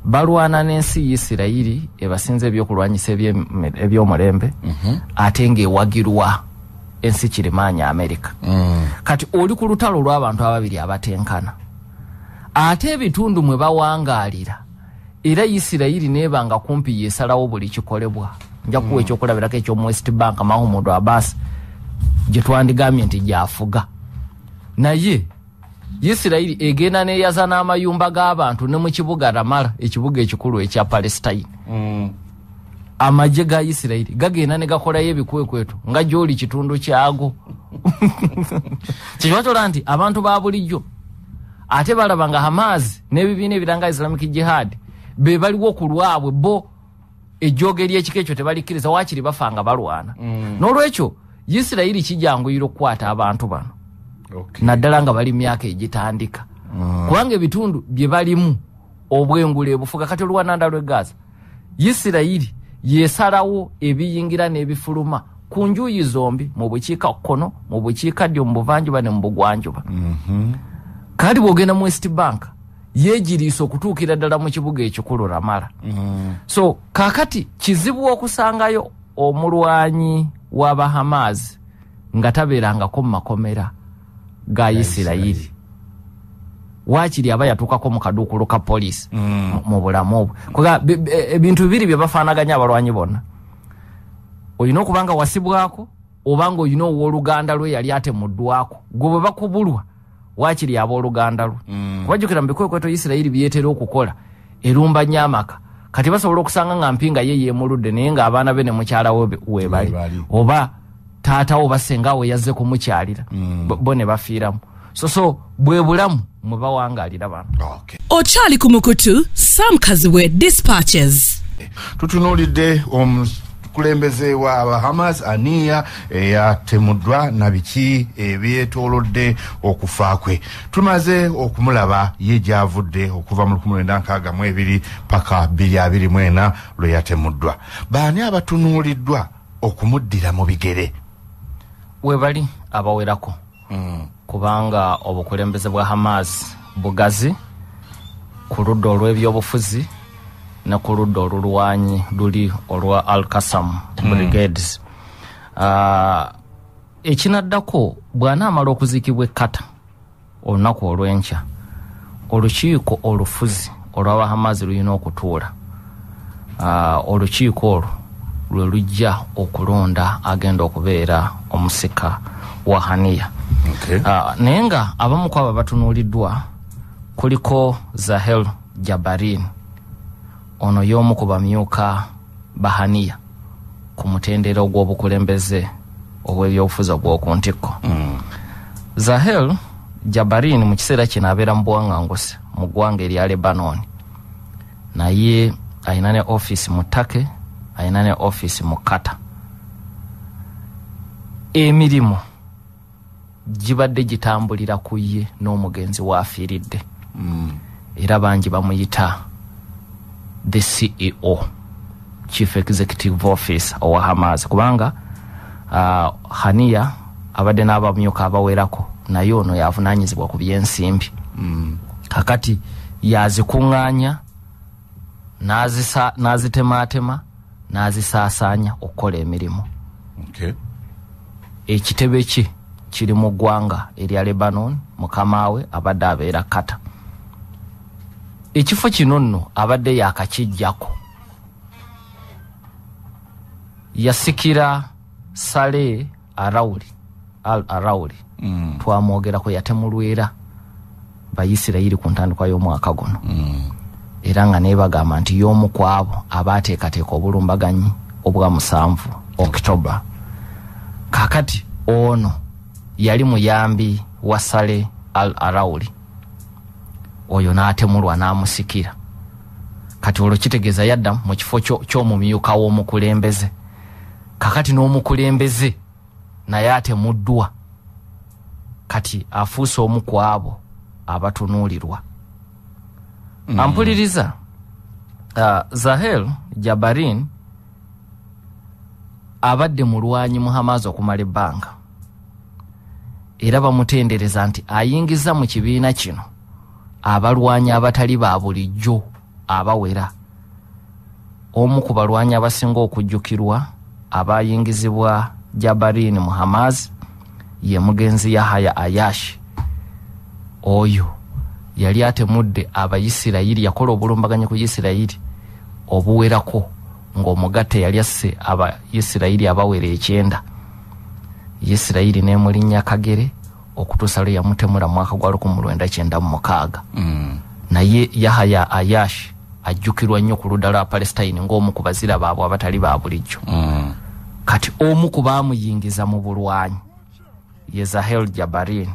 balwana n'ensi isirairi ebasinza ebyokulwanyisa ebyomulembe ate ng'ewagirwa ensi kirimaanya amerika
Mm.
kati oli ku lutalo lw'abantu ababiri abatenkana ate ebitundu mwe bawangaalira era isirairi neeba nga kumpi yesalawo buli kikolebwa nja kuwa ekyokulabirako ekyomu west bank mahumudu abbas gye twandigambye nti gyafuga. Naye isirairi egenda neeyaza n'amayumba g'abantu ne mu kibuga ramala ekibuga ekikulu ekya palestine.
Mm.
amagye ga isirairi gagenda ne gakolayo ebikwekweto nga gyoli kitundu kyago kyekibatolaa nti abantu ba bulijjo ate balaba nga hamas n'ebibiina ebiranga islamic jihad be baliwo ku lwabwe bo ejjooga eryekika ekyo tebalikkiriza waakiri bafa nga balwana. N'olwekyo isirairi kijanguyira okukwata abantu bano. Naddala nga bali myaka egitandika. Kubanga ebitundu bye balimu obwengula ebufuga kati olwananda lw'e gaza isirairi yesalawo ebiyingira n'ebifuluma ku njuyi zombi mu bukiika kkono mu bukiika ddyo mu buvanjuba ne mu bugwanjuba. Kati bw'ogenda mu west bank yeegiriisa okutuukira ddala mu kibuga ekikulu ramala so kaakati kizibu okusangayo omulwanyi w'abahamaazi nga tabeerangako mu makomera ga isirayiri waakiri aba yatuukako mu kaduukulu ka poliisi mu- mu bulamu obwo. Bi- ebintu bibiri bye bafaanaganya abalwanyi bonna. Olina okuba nga wasibwako oba nga olina owooluganda lwe yali atemuddwako gwe bwe bakubulwa waakiri abooluganda lwe. Kubajjukira mu bikwekweto isirayiri byeetera okukola erumba nnyo amaka kati basobola okusanga nga mpinga ye yeemuludde naye ng'abaana be ne mukyala we be- weebali
Weebali.
oba taata oba senga we yazze kumukyalira. Bo- bo ne bafiiramu. So so bwe bulamu mwe bawangaalira bano
Okay.
Ochali Kumukutu, Sam Kaziwe Dispatches.
tutunuulidde omukulembeze wa bahamas aniya eyatemuddwa na biki ebyetoolodde okufa kwe. Tumaze okumulaba ye gyavudde okuva mu 1962 paka 224 lwe yatemuddwa baani abatunuuliddwa okumuddira mu bigere?
We bali abawerako. Kubanga obukulembeze bwa hamas bugazi ku ludda olw'ebyobufuzi ne ku ludda olulwanyi luli olwa al kasam brigades. Ah, ekinaddako bw'anaamala okuziikibwa ekkata olunaku olw'enkya olukiiko olufuzi olw'abahamazi lulina okutuula. Ah, olukiiko olwo lwe lujja okulonda agenda okubeera omusika wa haniya. Ah, naye nga abamu ku abo batunuuliddwa kuliko zahel jabarin ono y'omu ku bamyuka bahaniya ku mutendera ogw'obukulembeze obw'ebyobufuzi obw'oku ntikko. Zahel jabarin mu kiseera kino abeera mu buwaŋŋanguse mu ggwanga erya lebanon. Naye ayina ne offisi mu take ayina ne offisi mu kata emirimu gibadde gitambulira ku ye n'omugenzi waafiiridde era bangi bamuyita the ceo chief executive office owa hamas. Kubanga uh, haniya abadde n'abamyuka abawerako naye ono yavunanyizibwa ku byensimbi. Kakati yazikuŋŋaanya n'azisa- n'azitematema n'azisaasaanya okukola emirimu.
Okay.
ekitebe kye kiri mu ggwanga erya lebanon mukama we abadde abeera kata ekifo kino nno abadde yakakijjako yasikira sale arawuli al arawuli
mm.
twamwogerako yatemulwera bayisirayiri ku ntandikwa y'omwaka guno. Era nga naye bagamba nti y'omu ku abo abaateekateeka obulumbaganyi obwa musanvu okitoba kakati ono yali muyambi wa sale al arawuli oyo n'atemulwa n'amusikira. Kati olwo kitegeeza yadda mu kifo kyo- ky'omumyuka w'omukulembeze. Kakati n'omukulembeze naye atemuddwa kati afuuse omu ku abo abatunuulirwa. Mm. ampuliriza uh, zahel jabarin abadde mulwanyi muhamazi okumala ebbanga. Era bamutendereza nti ayingiza mu kibiina kino abalwanyi abatali ba bulijjo abawera. Omu ku balwanyi abasinga okujjukirwa abayingizibwa jabarin muhamaz ye mugenzi yahaya ayashi oyo yali atemudde abayisirayiri yakola obulumbaganyi ku isirayiri obuwerako ng'omugatte yali asse abayisirayiri abawera ekyenda. Isirayiri nemulinnya kagere okutuusa lwe yamutemula mu mwaka gwa lukumi lwenda kyenda mu mukaaga
Mm.
naye yahaya ayashi ajjukirwa nnyo ku ludda lwa palestine ng'omu ku bazira baabwe abatali ba bulijjo
Mm.
kati omu ku baamuyingiza mu bulwanyi ye zahel jabarin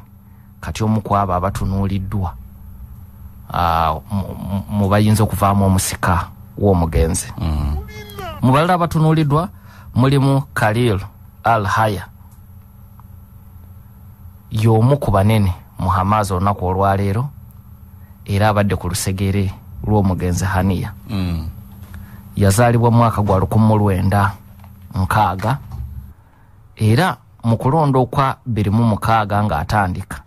kati omu ku abo abatunuuliddwa mu- bayinza okuvaamu omusika w'omugenzi mu balala abatunuuliddwa mulimu khalil al haya y'omu ku banene mu hamas olunaku olwaleero era abadde ku lusegere lw'omugenzi haniya
Mm.
yazaalibwa mwaka gwa lukumi mu lwenda nkaaga era mu kulonda okwa 26 ng'atandika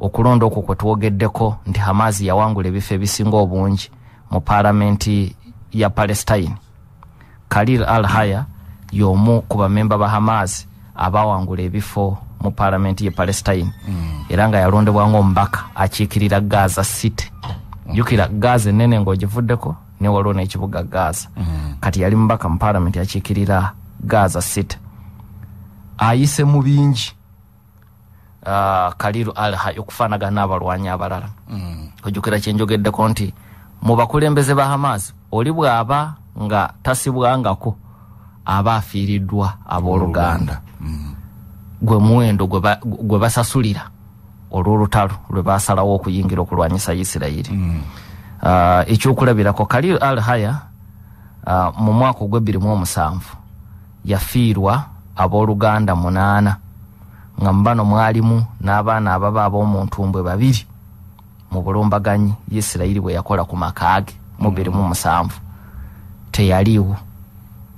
okulonda okwo kwe twogeddeko nti hamaazi yawangula ebifo ebisinga obungi mu paalamenti ya palestine khalil al haya y'omu ku bamemba ba hamaazi abawangula ebifo mu paalamenti ye palestine. Era nga yalondebwa ngaomubaka akiikirira gaza city. Jukira gaza enene ng'ogivuddeko ne waliwo n'ekibuga gaza. Mm. kati yali mubaka mu paalamenti akiikirira gaza city. Ayise mu bingi uh, kaliru al hay okufaanagana n'abalwanyi abalala. Mm. ojjukira kyenjogeddeko nti mu bakulembeze ba hamas oli bw'aba nga tasibwangako aba afiiriddwa abooluganda. Gwe muwendo gwe ba- gwe basasulira olw'olutalo lwe basalawo okuyingira okulwanyisa isirayiri.
Mm.
uh, ekyokulabirako khalil al haya uh, mu mwaka ogw'ebbiri mu omusanvu yafiirwa abooluganda munaana nga mu bano mwalimu n'abaana ababa ab'omuntumbwe babiri mu bulumbaganyi isirayiri bwe yakola ku maka ge mu bbiri mu musanvu teyaliiwo.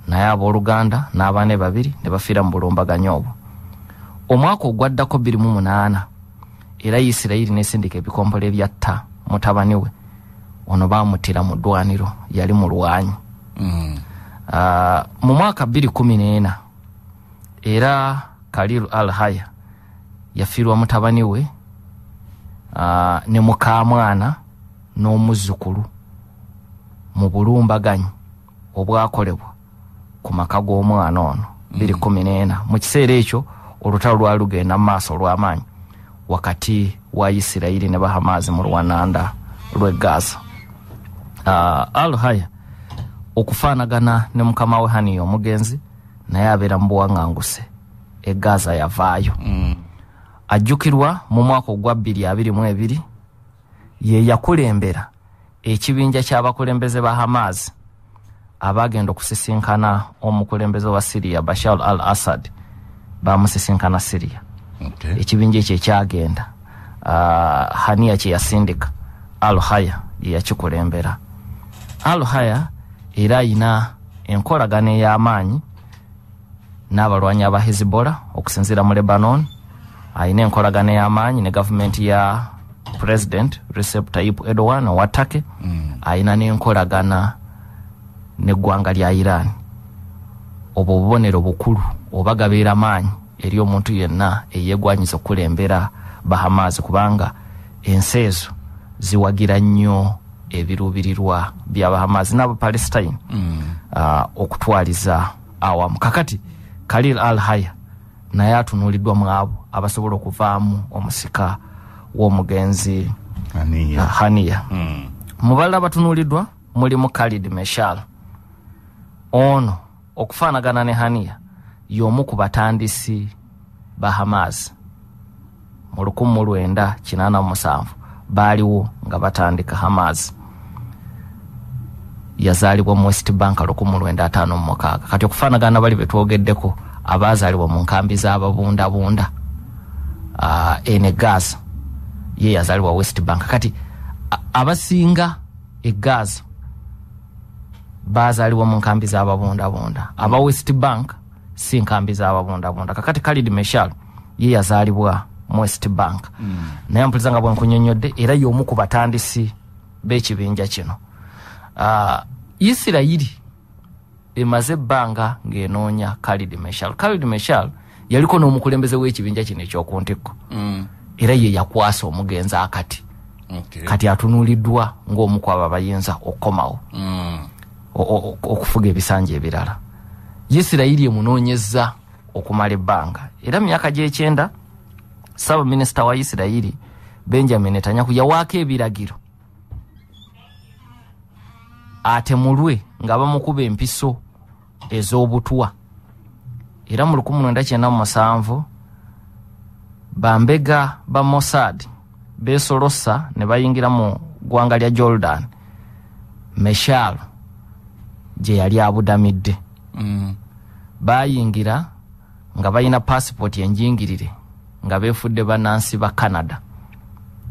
Naye abooluganda n'abaana babiri ne bafiira mu bulumbaganyi obwo omwaka ogwaddako bbiri mu munaana era isirayiri nesindika ebikompolo ebyatta mutabani we. Ono bamutira mu ddwaniro yali mu lwanyi
Mm.
Ah, mu mwaka 214 era khalil al haya yafiirwa mutabani we ah, ne mukamwana n'omuzzukulu mu bulumbaganyi obwakolebwa ku maka g'omwana ono. 214 mu kiseera ekyo olutalo lwali lugenda mu maaso olw'amaanyi wakati wa isirayiri ne bahamaazi mu lwananda lw'e gaza uh, al haya okufaanagana ne mukama we haniya omugenzi naye abeera mu buwaŋŋanguse e gaza yavaayo
Mm.
ajjukirwa mu mwaka ogwa 222 ye yakulembera ekibinja ky'abakulembeze ba hamaazi abagenda okusisinkana omukulembeze wa siriya bashar al assad bamusisinkana siriya
Okay.
ekibinja ekyo ekyagenda uh, haniya kyeyasindika al haya yeyakikulembera al haya era ayina enkolagana ey'amaanyi n'abalwanyi aba hezbollah okusinziira mu lebanon ayina enkolagana ey'amaanyi ne gavumenti ya president recep tayyip erdogan owa take
Mm.
ayina n'enkolagana n'eggwanga lya iran obwo obubonero bukulu oba gabeera maanyi eri omuntu yenna eyeegwanyiza okukulembera bahamaazi kubanga ensi ezo ziwagira nnyo ebiruubirirwa byabahamaazi n'abapalestine
Mm.
uh, okutwaliza awamu kakati khalil al haya naye atunuuliddwa mu abo abasobola okuvaamu omusika w'omugenzi uh,
Aniya.
haniya
Mm.
mu balala batunuuliddwa mulimu khalid meshal ono okufaanagana ne haniya y'omu ku batandisi ba hamas. Mu 1987 baaliwo nga batandika hamas. Yazaalibwa mu west bank 1956 kati okufaanagana bali betwogeddeko abaazaalibwa mu nkambi z'ababundabunda uh, ene gaza ye yazaalibwa west bank. Kati abasinga e gaza bazaalibwa mu nkambi z'ababundabunda aba west bank si nkambi z'ababundabunda kakati khalid meshal ye yazaalibwa mu west bank mm. naye mpuliriza nga bwenkunyonyodde era y'omu ku batandisi b'ekibinja kino uh, isirayiri emaze ebbanga ng'enoonya khalid meshal khalid meshal yaliko n'omukulembeze w'ekibinja kino ekyokuntikko
Mm.
era ye yakwasa omugenzi akati
Okay.
kati atunuuliddwa ng'omu ku abo abayinza okukomawo
Mm.
okufuga ebisanja ebirala isirayiri emunoonyeza okumala ebbanga. Era myaka gy'ekyenda saabaminisita wa isirayiri benjamin netanyahu yawaako ebiragiro atemulwe nga bamukuba empiso ez'obutwa era mu 1997 bambega ba mossad besolosa ne bayingira mu ggwanga lya jordan meshal gye yali abudamidde
Mm.
bayingira nga balina pasipoti enjingirire nga befudde bannansi ba canada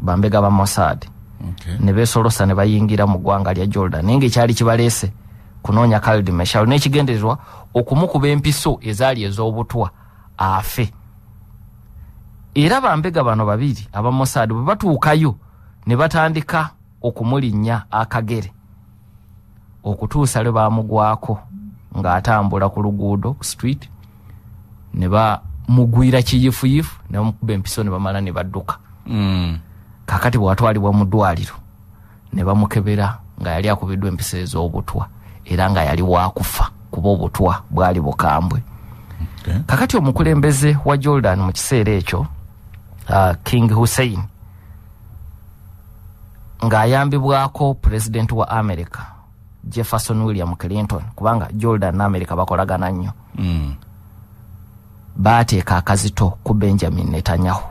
bambega ba mossad.
Okay.
ne besolosa ne bayingira mu ggwanga lya jordan. Naye ngaekyali kibaleese kunoonya khalid meshal n'ekigendererwa okumukuba empiso ezaali ez'obutwa afe. Era bambega bano babiri aba mossad bwe batuukayo ne batandika okumulinnya akagere. Okutuusa lwe bamugwako ng'atambula ku luguudo ku street ne bamugwira kiyifuyifu ne bamukuba empiso ne bamala ne badduka
Mm.
kakati bwatwalibwa mu ddwaliro ne bamukebera nga yali akubiddwa empiso ez'obutwa era nga yali waakufa kuba obutwa bwali bukambwe
Okay.
kakati omukulembeze wa jordan mu kiseera ekyo uh, king hussein ng'ayambibwako pulezidenti wa america jefferson william clinton kubanga jordan ne america bakolagana nnyo.
Mm.
baateeka akazito ku benjamin netanyahu.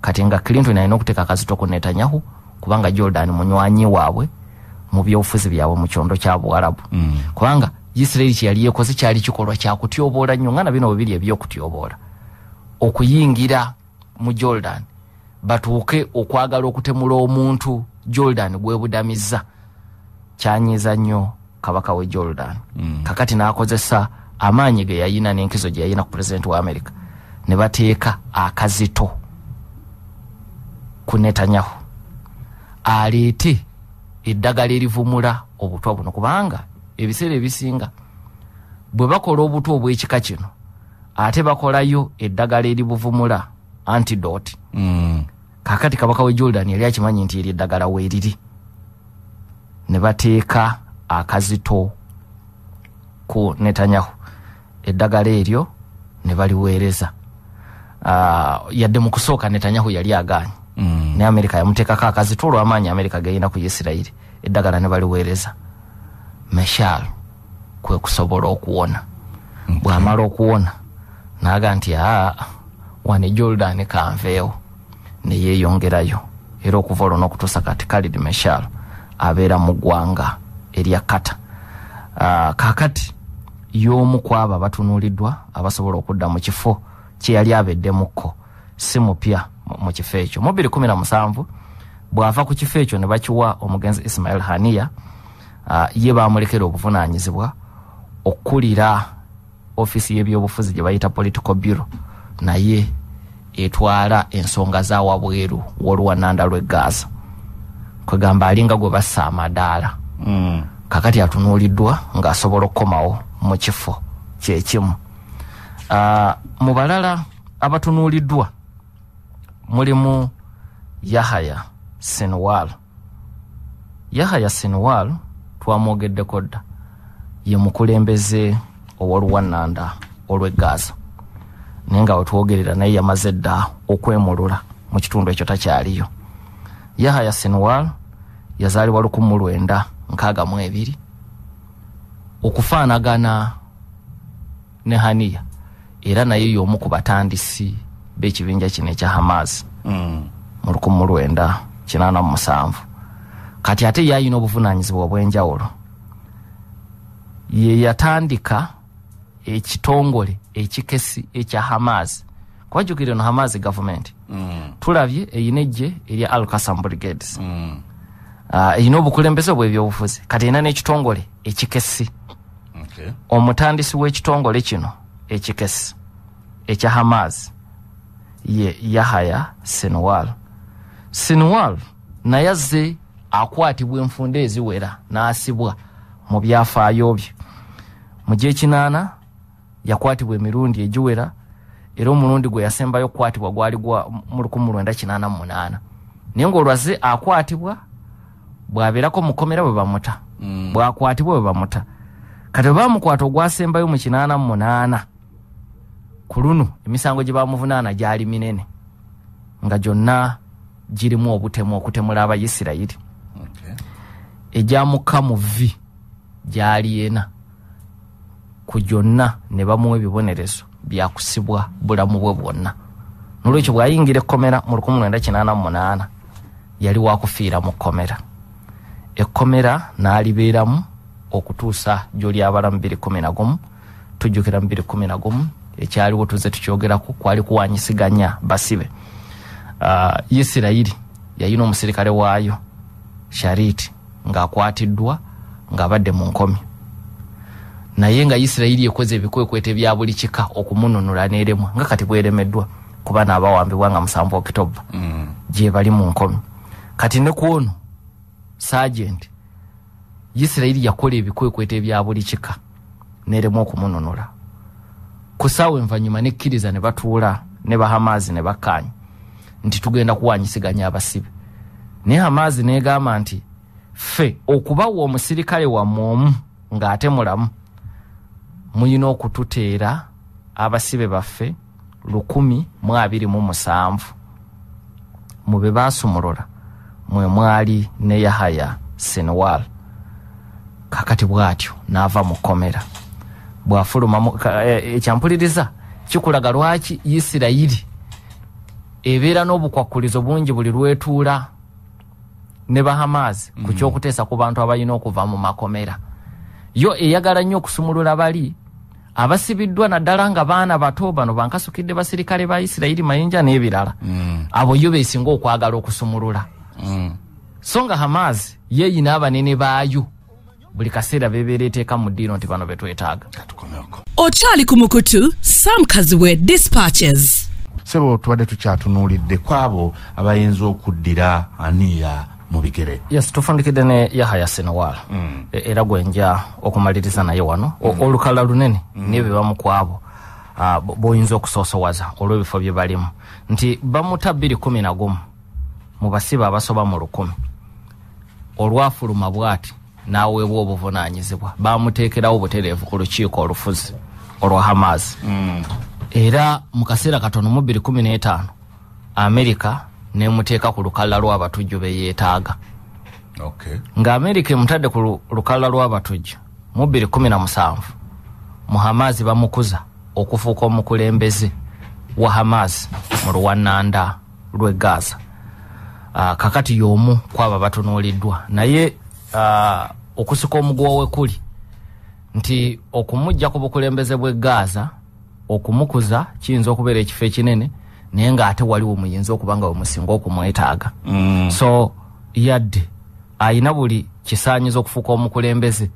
Kati nga clinton alina okuteeka akazito ku netanyahu kubanga jordan munywanyi waabwe mu byobufuzi byabwe mu kyondo kya buwarabu
Mm.
kubanga isirairi kyeyali yekoze kyali kikolwa kyakutyoboola nnyo. Nga na bino bibiri ebyokutyoboola okuyingira mu jordan. Batuuke okwagala okutemula omuntu jordan gwebudamizza kyanyiza nnyo kabaka we jordan. Mm. kakati n'akozesa amaanyi ge yayina n'enkizo gye yayina ku pulezidenti wa america. Ne bateeka akazito ku netanyahu. Aleete eddagala erivumula obutwa buno kubanga ebiseera ebisinga bwe bakola obutwa obw'ekika kino ate bakolayo eddagala eribuvumula antidote.
Mm.
kakati kabaka we jordan yali akimanyi nti eri eddagala weeriri ne bateeka akazito ku netanyahu. Eddagala eryo ne baliweereza. Uh, yadde mu kusooka netanyahu yali agaanye.
Mm.
ne amerika yamuteekako akazito olw'amaanyi amerika geyina ku isirairi eddagala ne baliweereza. Meshal kwe kusobola okuwona. Bw'amala okuwona naaga nti aa wane jordan kanveewo. Ne yeeyongerayo. Era okuva olwo n'okutuusa kati kalid meshal abeera mu ggwanga erya kata. Uh, kakati y'omu ku abo abatunuuliddwa abasobola okudda mu kifo kye yali abeddemukko si mupya mu- kifo ekyo. Mu 2017 bw'ava ku kifo ekyo ne bakiwa omugenzi ismail haniya uh, ye bamulekera obuvunaanyizibwa okkulira ofiisi y'ebyobufuzi gye bayita political bureau. Naye etwala ensonga za wabweru w'oluwananda lw'e gaza. Kwegamba alinga gwe bassa amadaala. Kakati atunuuliddwa ng'asobola okukomawo mu kifo kyekimu uh, mu balala abatunuuliddwa mulimu yahaya senwal yahaya senwal twamwogeddeko dda ye mukulembeze ow'oluwannanda olw'e gaza. Naye nga wetwogerera naye yamaze dda okwemulula mu kitundu ekyo takyaliyo. Yahaya senwal yazaalibwa lukumu lwenda nkaaga mu ebiri okufaanagana ne haniya era naye y'omu ku batandisi b'ekibinja kino ekya hamas mu lukumu lwenda kinaana mu musanvu. Kati ate ye alina obuvunaanyizibwa obw'enjawulo. Ye yatandika ekitongole ekikesi ekya hamas. Kubajjukire no hamas gavumenti
Mm.
tulabye eyina ejje erya al kasam brigades.
Mm.
Erina obukulembeze obw'ebyobufuzi kati erina n'ekitongole ekikesi omutandisi w'ekitongole kino ekikesi ekya hamas ye yahaya senwal senwal naye azze akwatibwa enfunda eziwera n'asibwa mu byafaayo bye. Mu gyekinaana yakwatibwa emirundi egiwera era omulundi gwe yasembayo okukwatibwa gwali gwa mu 1988 naye ng'olwaze akwatibwa bw'abeerako mukomera bwe bamuta.
Mm.
bwakwatibwa bwe bamuta. Kati bwe bamukwata ogwasembayo mu kinaana mu munaana ku luno emisango gye bamuvunaana gyali minene nga gyonna girimu obutemu okutemula abayisirayiri.
Okay.
egyamukka mu vi gyali ena ku gyonna ne bamuwa ebibonerezo byakusibwa bulamu bwe bwonna. Nolwekyo bw'ayingira ekkomera mu 1988 yali wakufiira mu kkomera ekkomera n'alibeeramu okutuusa gy'olyabala mu 211 tujjukira mu 211 ekyaliwo tuze tukyogerako kwali kuwanyisiganya basibe. Uh, isirayiri yayina omusirikale waayo sharit ng'akwatiddwa ng'abadde mu nkomi. Naye nga isirayiri ekoze ebikwekwete bya buli kika okumununula neremwa nga kati bweremeddwa kuba naabawambibwa nga musanvu okitoba
Mm.
gye bali mu nkomi. Kati ne kwono sagenti isirayiri yakola ebikwekwete bya buli kika neremwa okumununula ku saawa envanyuma nekkiriza ne batuula ne bahamaazi ne bakkaanya nti tugenda kuwanyisiganya abasibe. Naye hamaazi negamba nti ffe okubawa omusirikale wammwe omu ng'ate mulamu muyina okututeera abasibe baffe lukumi mu abiri mu musanvu. Mu be baasumulula mwe mwali ne yahaya senewal kakati bw'atyo n'ava mu kkomera. Bw'afuluma mu- ka- eh, ekyampuliriza kikulaga lwaki isirayiri ebeera n'obukwakkulizo bungi buli lwetuula ne bahamaazi ku kyokuteesa ku bantu abalina okuva mu makomera. Yo eyagala nnyo okusumulula bali abasibiddwa naddala nga baana bato bano bankasukidde basirikale ba isirayiri mayinja n'ebirala. Abo yo beesinga okwagala okusumulula so nga hamaazi yeeyina abanene baayo. Buli kaseera bebeera eteeka mu ddiiro nti bano betwetaaga
okyali ku mukutu sam kaziwe dispatches.
Sebo tubadde tukyatunuulidde kwabo abayinza okuddira aniya mu bigere.
Yes tufundikidde ne yahaya senewal mm. era gwenja okumaliriza naye wano. Mm. olukala lunene mm. niye bebamu kwabo uh, boyinza okusoosowaza olw'ebifo bye balimu. Nti bamuta bbiri kumi na gumu mu basibe abasoba mu lukumi. Olwafuluma bw'ati n'aweebwa obuvunanyizibwa bamuteekerawo butereevu ku lukiiko olufuzi olwa hamaazi
Mm.
era mu kaseera katono mu 215 amerika nemuteeka ku lukalala lw'abatujju beyeetaaga nga amerika emutadde ku lu- lukalala lw'abatujju mu 217 mu hamaazi bamukuza okufuuka omukulembeze wa hamaazi mu luwannanda lw'e gaza kakati y'omu kwaba batunuuliddwa. Naye uh, okusika omuguwa we kuli. Nti okumujja ku bukulembeze bw'e gaza okumukuza kiyinza okubeera ekifo ekinene naye ng'ate waliwo muyinza okuba nga wemusinga okumwetaaga.
Mm.
so yadde ayina buli kisaanyiza okufuuka omukulembeze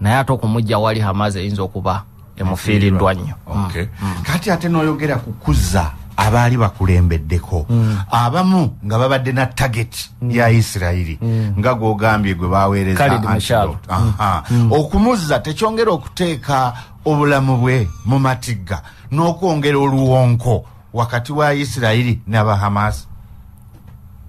naye ate okumujja wali hamaazi eyinza okuba emufiiriddwa nnyo.
Okay. kati ate noyogera kukuza abaali bakulembeddeko. Abamu nga babadde na target ya isirayiri nga gwogambye gwe baweereza.
Mashal.
Aha. okumuzza tekyongera okuteeka obulamu bwe mu matigga n'okwongera oluwonko wakati wa isirayiri n'abahamasi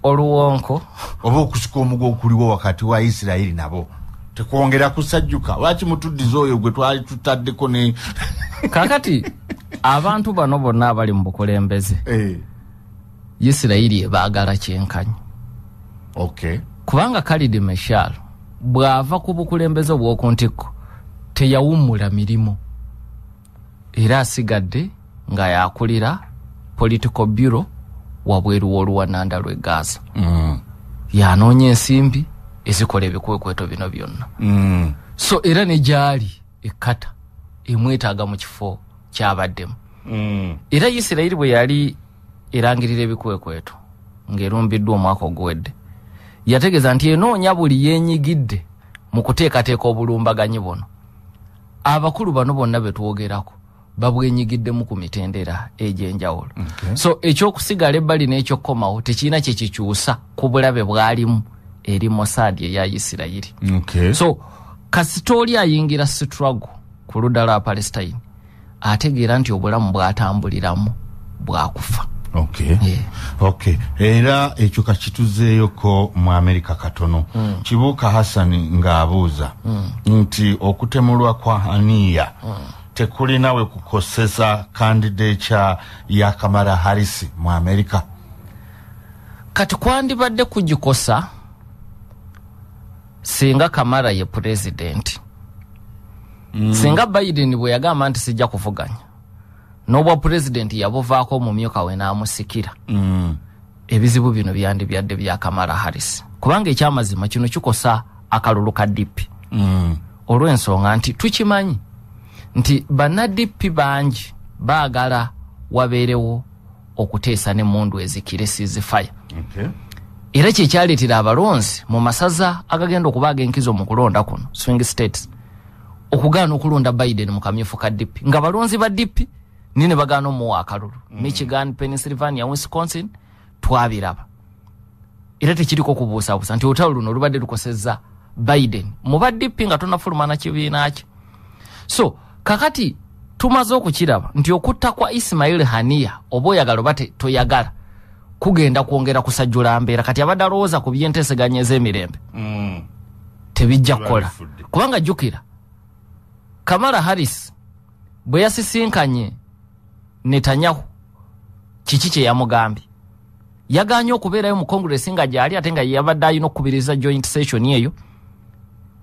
oluwonko?
Oba okusika omugo okuliwo wakati wa isirayiri nabo. Tekwongera kusajjuka. Lwaki mutuddiza oyo gwe twali tutaddeko ne
kakati abantu bano bonna abali mu bukulembeze
Eh,
isirayiri ebaagala kyenkanyi.
Okay.
Kubanga kalidi meshal bw'ava ku bukulembeze obw'oku ntikko teyawummula mirimu. Era asigadde nga yakulira political bureau wabweru w'oluwananda lw'e gaza.
Mm.
yanoonya ensimbi ezikola ebikwekweto bino byonna.
Mm.
so era ne gyali ekkata emwetaaga mu kifo kyabaddemu
Mm.
era isirayiri bwe yali erangirira ebikwekweto ng'erumbiddwa omwaka oguwedde yategeeza nti enoonya buli yeenyigidde mu kuteekateeka obulumbaganyi buno. Abakulu bano bonna betwogerako babwenyigiddemu ku mitendera egy'enjawulo. So ekyokusigala ebbali n'ekyokkomawo tekirina kye kikyusa ku bulabe bwalimu eri mosaadi eya isirayiri. So kasita oli ayingira struggle ku ludda lwa palestine ategeera nti obulamu bwatambuliramu bwakufa
okay. Okay. era ekyo kakituzeeyoko mu amerika katono mm. kibuuka hasani ng'abuuza mm. nti okutemulwa kwa aniya mm. tekulina we kukoseza kandideekya ya kamala harisi mu amerika
kati kwandibadde kugikosa singa kamara ye pulezidenti mm. Singa biden bwe yagamba nti sijja kuvuganya n'obwa pulezidenti yabuvaako omumyuka we n'amusikira
mm.
ebizibu bino byandibyadde bya kamala harris. Kubanga ekyamazima kino kikosa akalulu ka dipi
Mm.
olw'ensonga nti tukimanyi nti bannadipi bangi baagala wabeerewo okuteesa n'emmundu ezikire sizifaya era kyekyaleetera abalonzi mu masaza agagenda okuba ag'enkizo mu kulonda kuno swing states okugaana okulonda biden mu kamyufu ka dp nga balonzi ba dp nine bagaana omuwa akalulu. Michigan pennsylvania wisconsin twabiraba. Era tekiriko kubuusabuusa nti olutalo luno lubadde lukosezza biden. Mu ba dp nga tonafulumana kibiina kye. So kakati tumaze okukiraba nti okutta kwa ismail haniya oba oyagala oba toyagala kugenda kwongera kusajjula mbeera. Kati abadde alowooza ku byenteeseganya ez'emirembe.
Mm.
tebijja kukola. kubanga jjukira kamala harris bwe yasisinkanye netanyahu kiki kye yamugambye? Yaganye okubeerayo mu congress nga gyali ate nga yabadde alina okukubiriza joint session eyo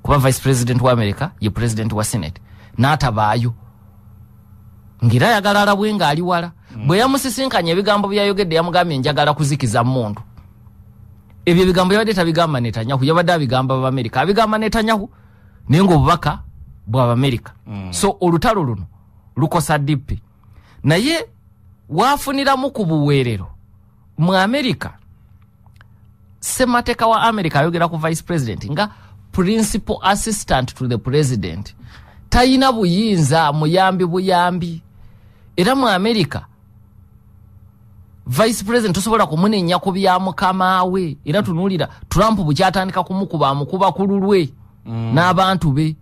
kuba vice president wa america ye president wa senate n'atabaayo. Ngaera ayagala alabwe ng'ali wala. Bwe yamusisinkanya ebigambo byayogedde yamugambye njagala kuzikiza muntu ebyo ebigambo yabadde tabigamba netanyahu yabadde abigamba bamerika abigamba netanyahu naye ngaobubaka bwabamerika mm. so olutalo luno lukosa dp naye wafuniramu ku buweerero mu amerika semateeka wa america ayogera ku vice president nga principal assistant to the president. Tayina buyinza muyambi buyambi. Era mu amerika vice president tosobola kumunenya ku bya mukama we. Era tunuulira trump bukyatandika kumukuba amukuba ku lulwe mm. n'abantu be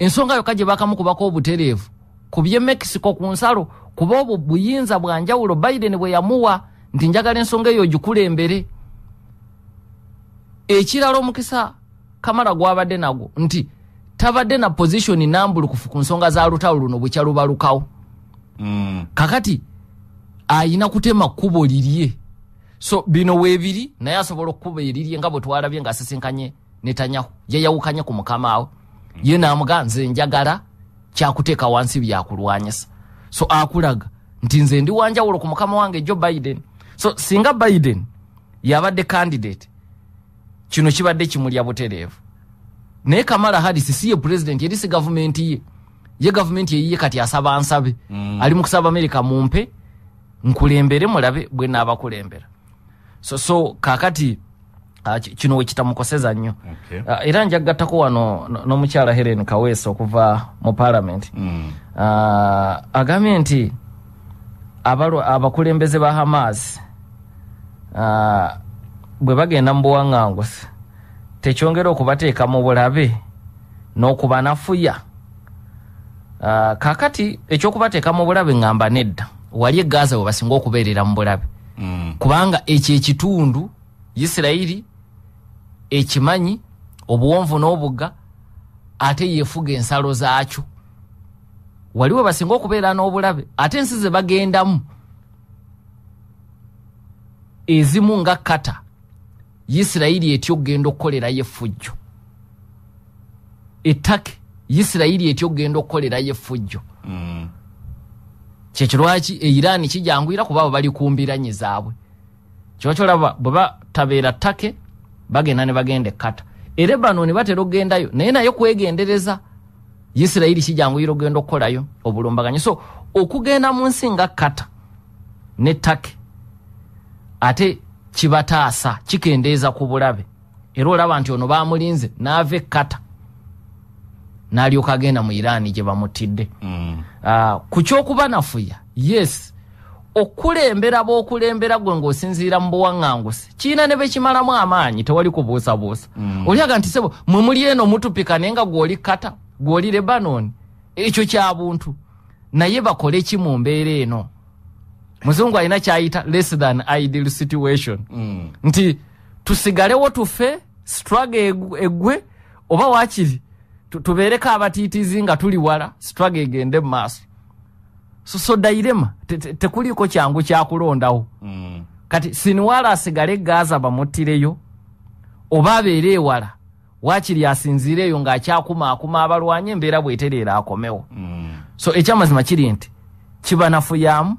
ensonga yokka gye bakamukubako obutereevu. Ku by'e mexico ku nsalo kuba obwo buyinza bwa njawulo biden bwe yamuwa nti njagala ensonga eyo ogikulembere. Ekirala omukisa kamala gwabadde nagwo nti tabadde na positioni nambulukufu ku nsonga za lutalo luno bwekyalubalukawo
Mm.
kakati ayina kutema kkubo lirye. So bino weebiri naye asobola okkuba erirye nga bwe twalabye ngaasisinkanye netanyahu yeyawukanye ku mukama we ye namuga nze njagala kyakuteeka wansi byakulwanyisa. So akulaga nti nze ndi wanjawulo ku mukama wange jo biden. So singa biden yabadde candidate kino kibadde kimulya butereevu. Naye kamala harris si ye president yeri si gavumenti ye. Ye gavumenti eyiye kati asaba nsabe mm. ali mu kusaba amerika mumpe nkulembere mulabe bwe naabakulembera so, so kakati kino wekitamukoseza nnyo
Okay.
uh, era njagattako wano no- n'omukyala helen kaweesa okuva mu parliament
Mm.
uh, agambye nti abakulembeze ba hamas uh, bwe bagenda mu buwaŋŋanguzi tekyongera okubateeka mu bulabe n'okubanafuya uh, kakati ekyokubateeka mu bulabe ŋŋamba nedda wali egaza we basinga okubeerera mu bulabe
Mm.
kubanga ekyo ekitundu isirayiri ekimanyi obuwonvu n'obugga ate yefuga ensalo zaakyo. Waliwo basinga okubeera n'obulabe ate ensi ze bagendamu. Ezimu nga kata isirayiri etya okugenda okukolerayo effujjo ettake isirayiri etya okugenda okukolerayo effujjo
Mm.
kyekirwaki eirani kijangwira kuba abo bali kumbiranyi zaabwe. Kyokyolaba bwe batabeera ttake bagenda ne bagenda ekkata. E lebanoni batera okgendayo naye naye kwegendereza isirayiri kijangwira okgenda okukolayo obulumbaganyi. So okugenda mu nsi nga kata ne ttake ate kibataasa kikendeeza ku bulabe. Era olaba nti ono bamulinze n'ava ekkata n'alyoka agenda mu irani gye bamutidde.
Mm.
uh, ku kyokubanafuya yes okulembera b'okulembera gwe ng'osinziira mu buwaŋŋangusi kiina ne bekimalamu amaanyi tewali kubuusabuusa. Mm. oliaga nti sebo mwe muli eno mutupika naye nga gw'oli kata gw'oli lebanoni ekyo kya buntu. Naye bakole ki mu mbeera eno? Muzungu alina kyayita less than ideal situation.
Mm.
nti tusigalewo tufe struggle egu- egwe oba wakiri tu- tubeereko abatiitizi nga tuli wala struggle egende mu maaso so, so dairema te- te- tekuliiko kyangu kyakulondawo
Mm.
kati siniwala asigale gaza bamuttireyo oba abeere ewala wakiri asinziire eyo ng'akyakumaakuma abalwanyi embeera bwetereera akomewo
Mm.
so ekyamazima kiri nti kibanafuyaamu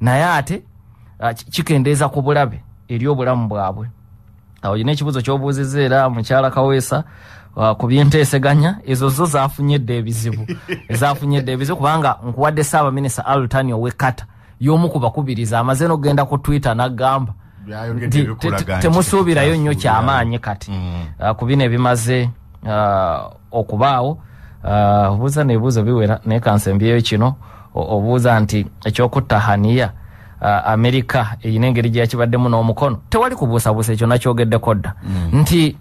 naye ate ki- kikendeeza ku bulabe eri obulamu bwabwe awo yina ekibuzo kyobuuzizza era mukyala kaweesa ku byenteeseganya ezo zo zafunyedde ebizibu. Ezafunyedde ebizibu kubanga nkuwadde saabaminisita altani owekata y'omu ku bakubiriza amaze n'okgenda ku twitter nti temusuubirayo nnyo kyamaanyi kati.
Mm.
uh, ku bino ebimaze uh, okubaawo obuuza nebuuzo biwera naye kansembyeyo kino obuuza nti ekyokutta haniya amerika erina engeri gyeyakibaddemu n'omukono tewali kubuusabuusa ekyo nakyogeddeko dda. Nti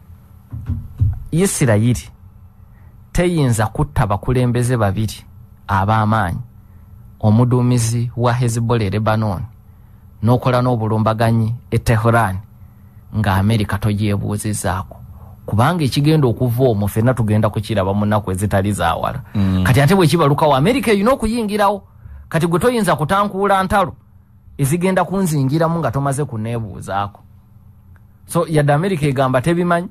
isirayiri teyinza kutta bakulembeze babiri ab'amaanyi omuduumizi wa hezbollah e lebanon n'okola n'obulumbaganyi e teheran nga amerika togyebuuzizaako kubanga ekigenda okuva omwo fenna tugenda kukiraba mu nnaku ezitali zawala mm. kati ate bwekibalukawo amerika erina okuyingirawo. Kati gwe toyinza kutankuula ntalo ezigenda kunzingiramu nga tomaze kuneebuuzaako. So yadde amerika egamba tebimanyi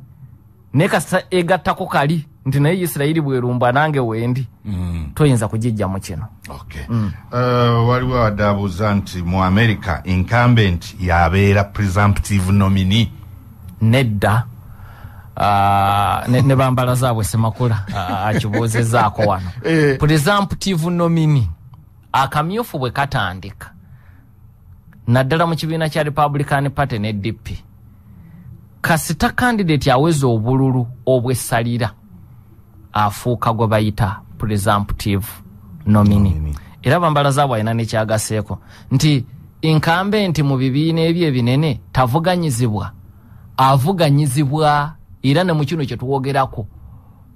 naye kasita egattako kali nti naye isirayiri bwerumbwa nange wendi
Mm.
toyinza kugijja mu kino
Okay. Uh, waliwo awadde abuuza nti mu america incumbent yabeera presumptive nominee
nedda Ah, ne, ne bambala zaabwe semakula ah, akibuuzizaako wano
Eh.
presumptive nomini akamyufu bwe katandika naddala mu kibiina kya republican party ne dp kasita candidate aweza obululu obwessalira afuuka gwe bayita presumptive nomini era bambala zaabwe alina nekyagaseeko nti inkambe nti mu bibiina ebyo ebinene tavuganyizibwa. Avuganyizibwa era ne mu kino kyetuwogerako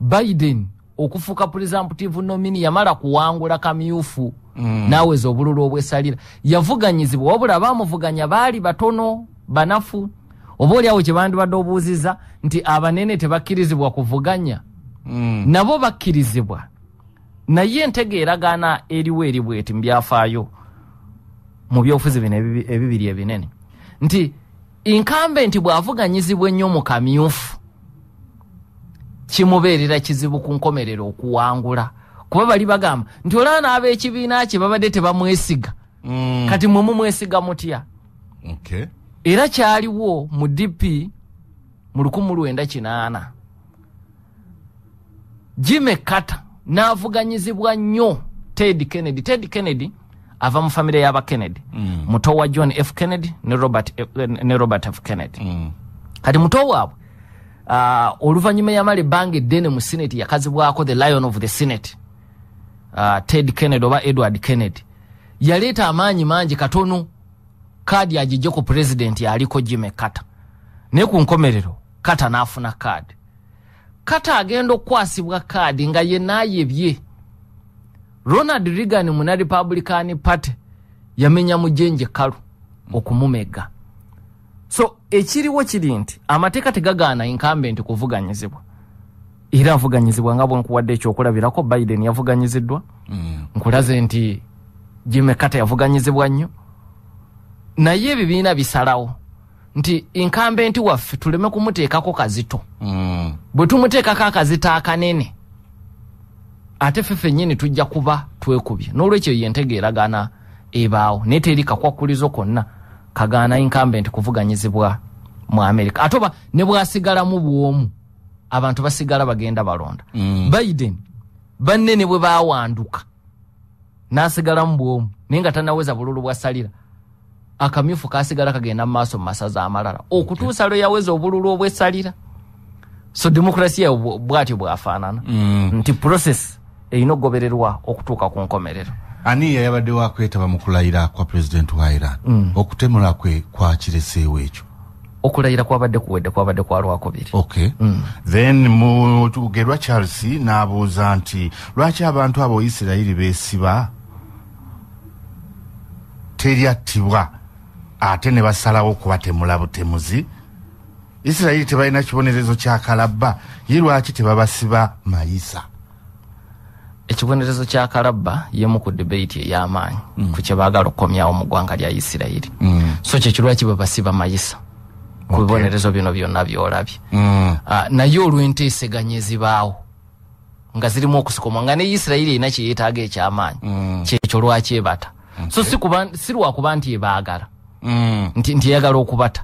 biden okufuuka presumptive nomini yamala kuwangula kamyufu mm. naweza obululu obwesalira. Yavuganyizibwa wabula bamuvuganya baali batono banafu oba oliawo kyebandibadde obuuziza nti abanene tebakkirizibwa kuvuganya
mm.
nabo bakkirizibwa naye entegeeragana eriwo eri bweti mu byafaayo mu byobufuzi bino ebibi- ebibiri ebinene nti inkambe nti bw'avuganyizibwa ennyo mu kamyufu kimubeerera kizibu ku nkomerero okuwangula kuba bali bagamba nti olaba n'ab'ekibiina kye babadde tebamwesiga
Mm.
kati mwe mumwesiga mutya
Okay.
Era kyaliwo mu dp mu 1980 jime kata n'avuganyizibwa nnyo ted kennedy. Ted kennedy ava mu famire y'aba kennedy.
Mm.
muto wa john f. Kennedy ne robert, F- ne robert f. Kennedy.
Mm.
kati muto waabwe uh, oluvannyuma yamala ebbanga eddene mu senate yakazibwako the lion of the senate. Uh, ted kennedy oba edward kennedy. Yaleeta amaanyi mangi katono kaadi agijje ku pulezidenti aliko jime kata naye ku nkomerero kata n'afuna kaadi. Kata agenda okukwasibwa kaadi nga yenna ayebye ronald reagan muna republican party yamenya mujenje kalu okumumega. So ekiriwo kiri nti amateeka tegagaana incumbent kuvuganyizibwa. Era avuganyizibwa nga bwenkuwadde ekyokulabirako biden yavuganyiziddwa.
Mm.
nkulaze nti jime kata yavuganyizibwa nnyo naye ebibiina bisalawo. Nti incumbent waffe tuleme kumuteekako kazito.
Mm.
bwe tumuteekako akazito akanene ate ffe fennyini tujja kuba twekubye. N'olwekyo yentegeeragana ebaawo naye teri kakwakulizo konna kagaana incumbent kuvuganyizibwa mu amerika ate oba ne bwasigalamu bwomu abantu basigala bagenda balonda.
Mm.
biden banne ne bwe bawanduka n'asigalamu bwomu naye nga tanaweza bululu bwasalira akamyufu kasigala kagenda mu maaso mu masaza amalala. Okutuusa lwe yaweza obululu obwesalira. So demokrasiya bw- bwatyo bwafaanana.
Mm.
nti process erina okugobererwa okutuuka ku nkomerero.
Ani yayabadde wakwetaba mu kulayira kwa pulezidenti wa iran?
Mm.
okutemula kwe kwakireseewo ekyo?
Okulayira kwabadde kuwedde kwabadde kwa lwakubiri
okay. Then mu tugerwa charles n'abuuza nti lwaki abantu abo isirayiri beesiba? Teryattibwa ate ne basalawo okubatemula butemuzi isirayiri tebalina kibonerezo kya kalabba ye lwaki tebabasiba mayisa
ekibonerezo kya kalabba yemu ku debate ey'amaanyi ku kye baagala okukomyawo mu ggwanga lya isirayiri
Mm.
so kyekyo lwaki bwe basiba mayisa ku
Okay.
bibonerezo bino byonna byolabye
Mm.
Ah, naye olw'enteeseganya ezibaawo nga zirimu okusikomwa nga ne isirayiri erina kyeyeetaaga ekyamaanyi
Mm.
kyekyo lwakyebata so si kuba- si lwakuba nti ebaagala
Mm.
Nti nti eyagala okubata.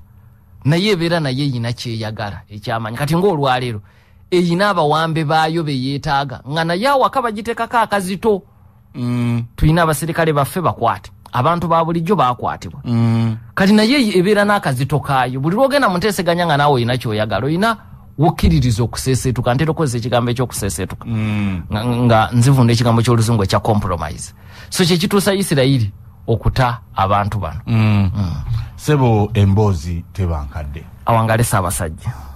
Naye ebeera naye eyina kyeyagala ekyamanyi kati ngaolwaleero eyina abawambe baayo beyeetaaga nga naye awaka bagiteekako akazito.
Mm.
tulina abaserikale baffe bakwate. Abantu ba bulijjo bakwatibwa
Mm.
kati naye ebeera n'akazito kaayo. Buli lwogenda mu nteeseganya nga naawe olina kyoyagala olina wukiririza okusesetuka ntera okukozesa ekigambo ekyokusesetuka
Mm.
nga, nga nzivunda ekigambo kyoluzungu ekya compromise. So kyekituusa isirayiri okuta abantu bano.
Mm. sebo emboozi tebankadde.
Awangale saabasajja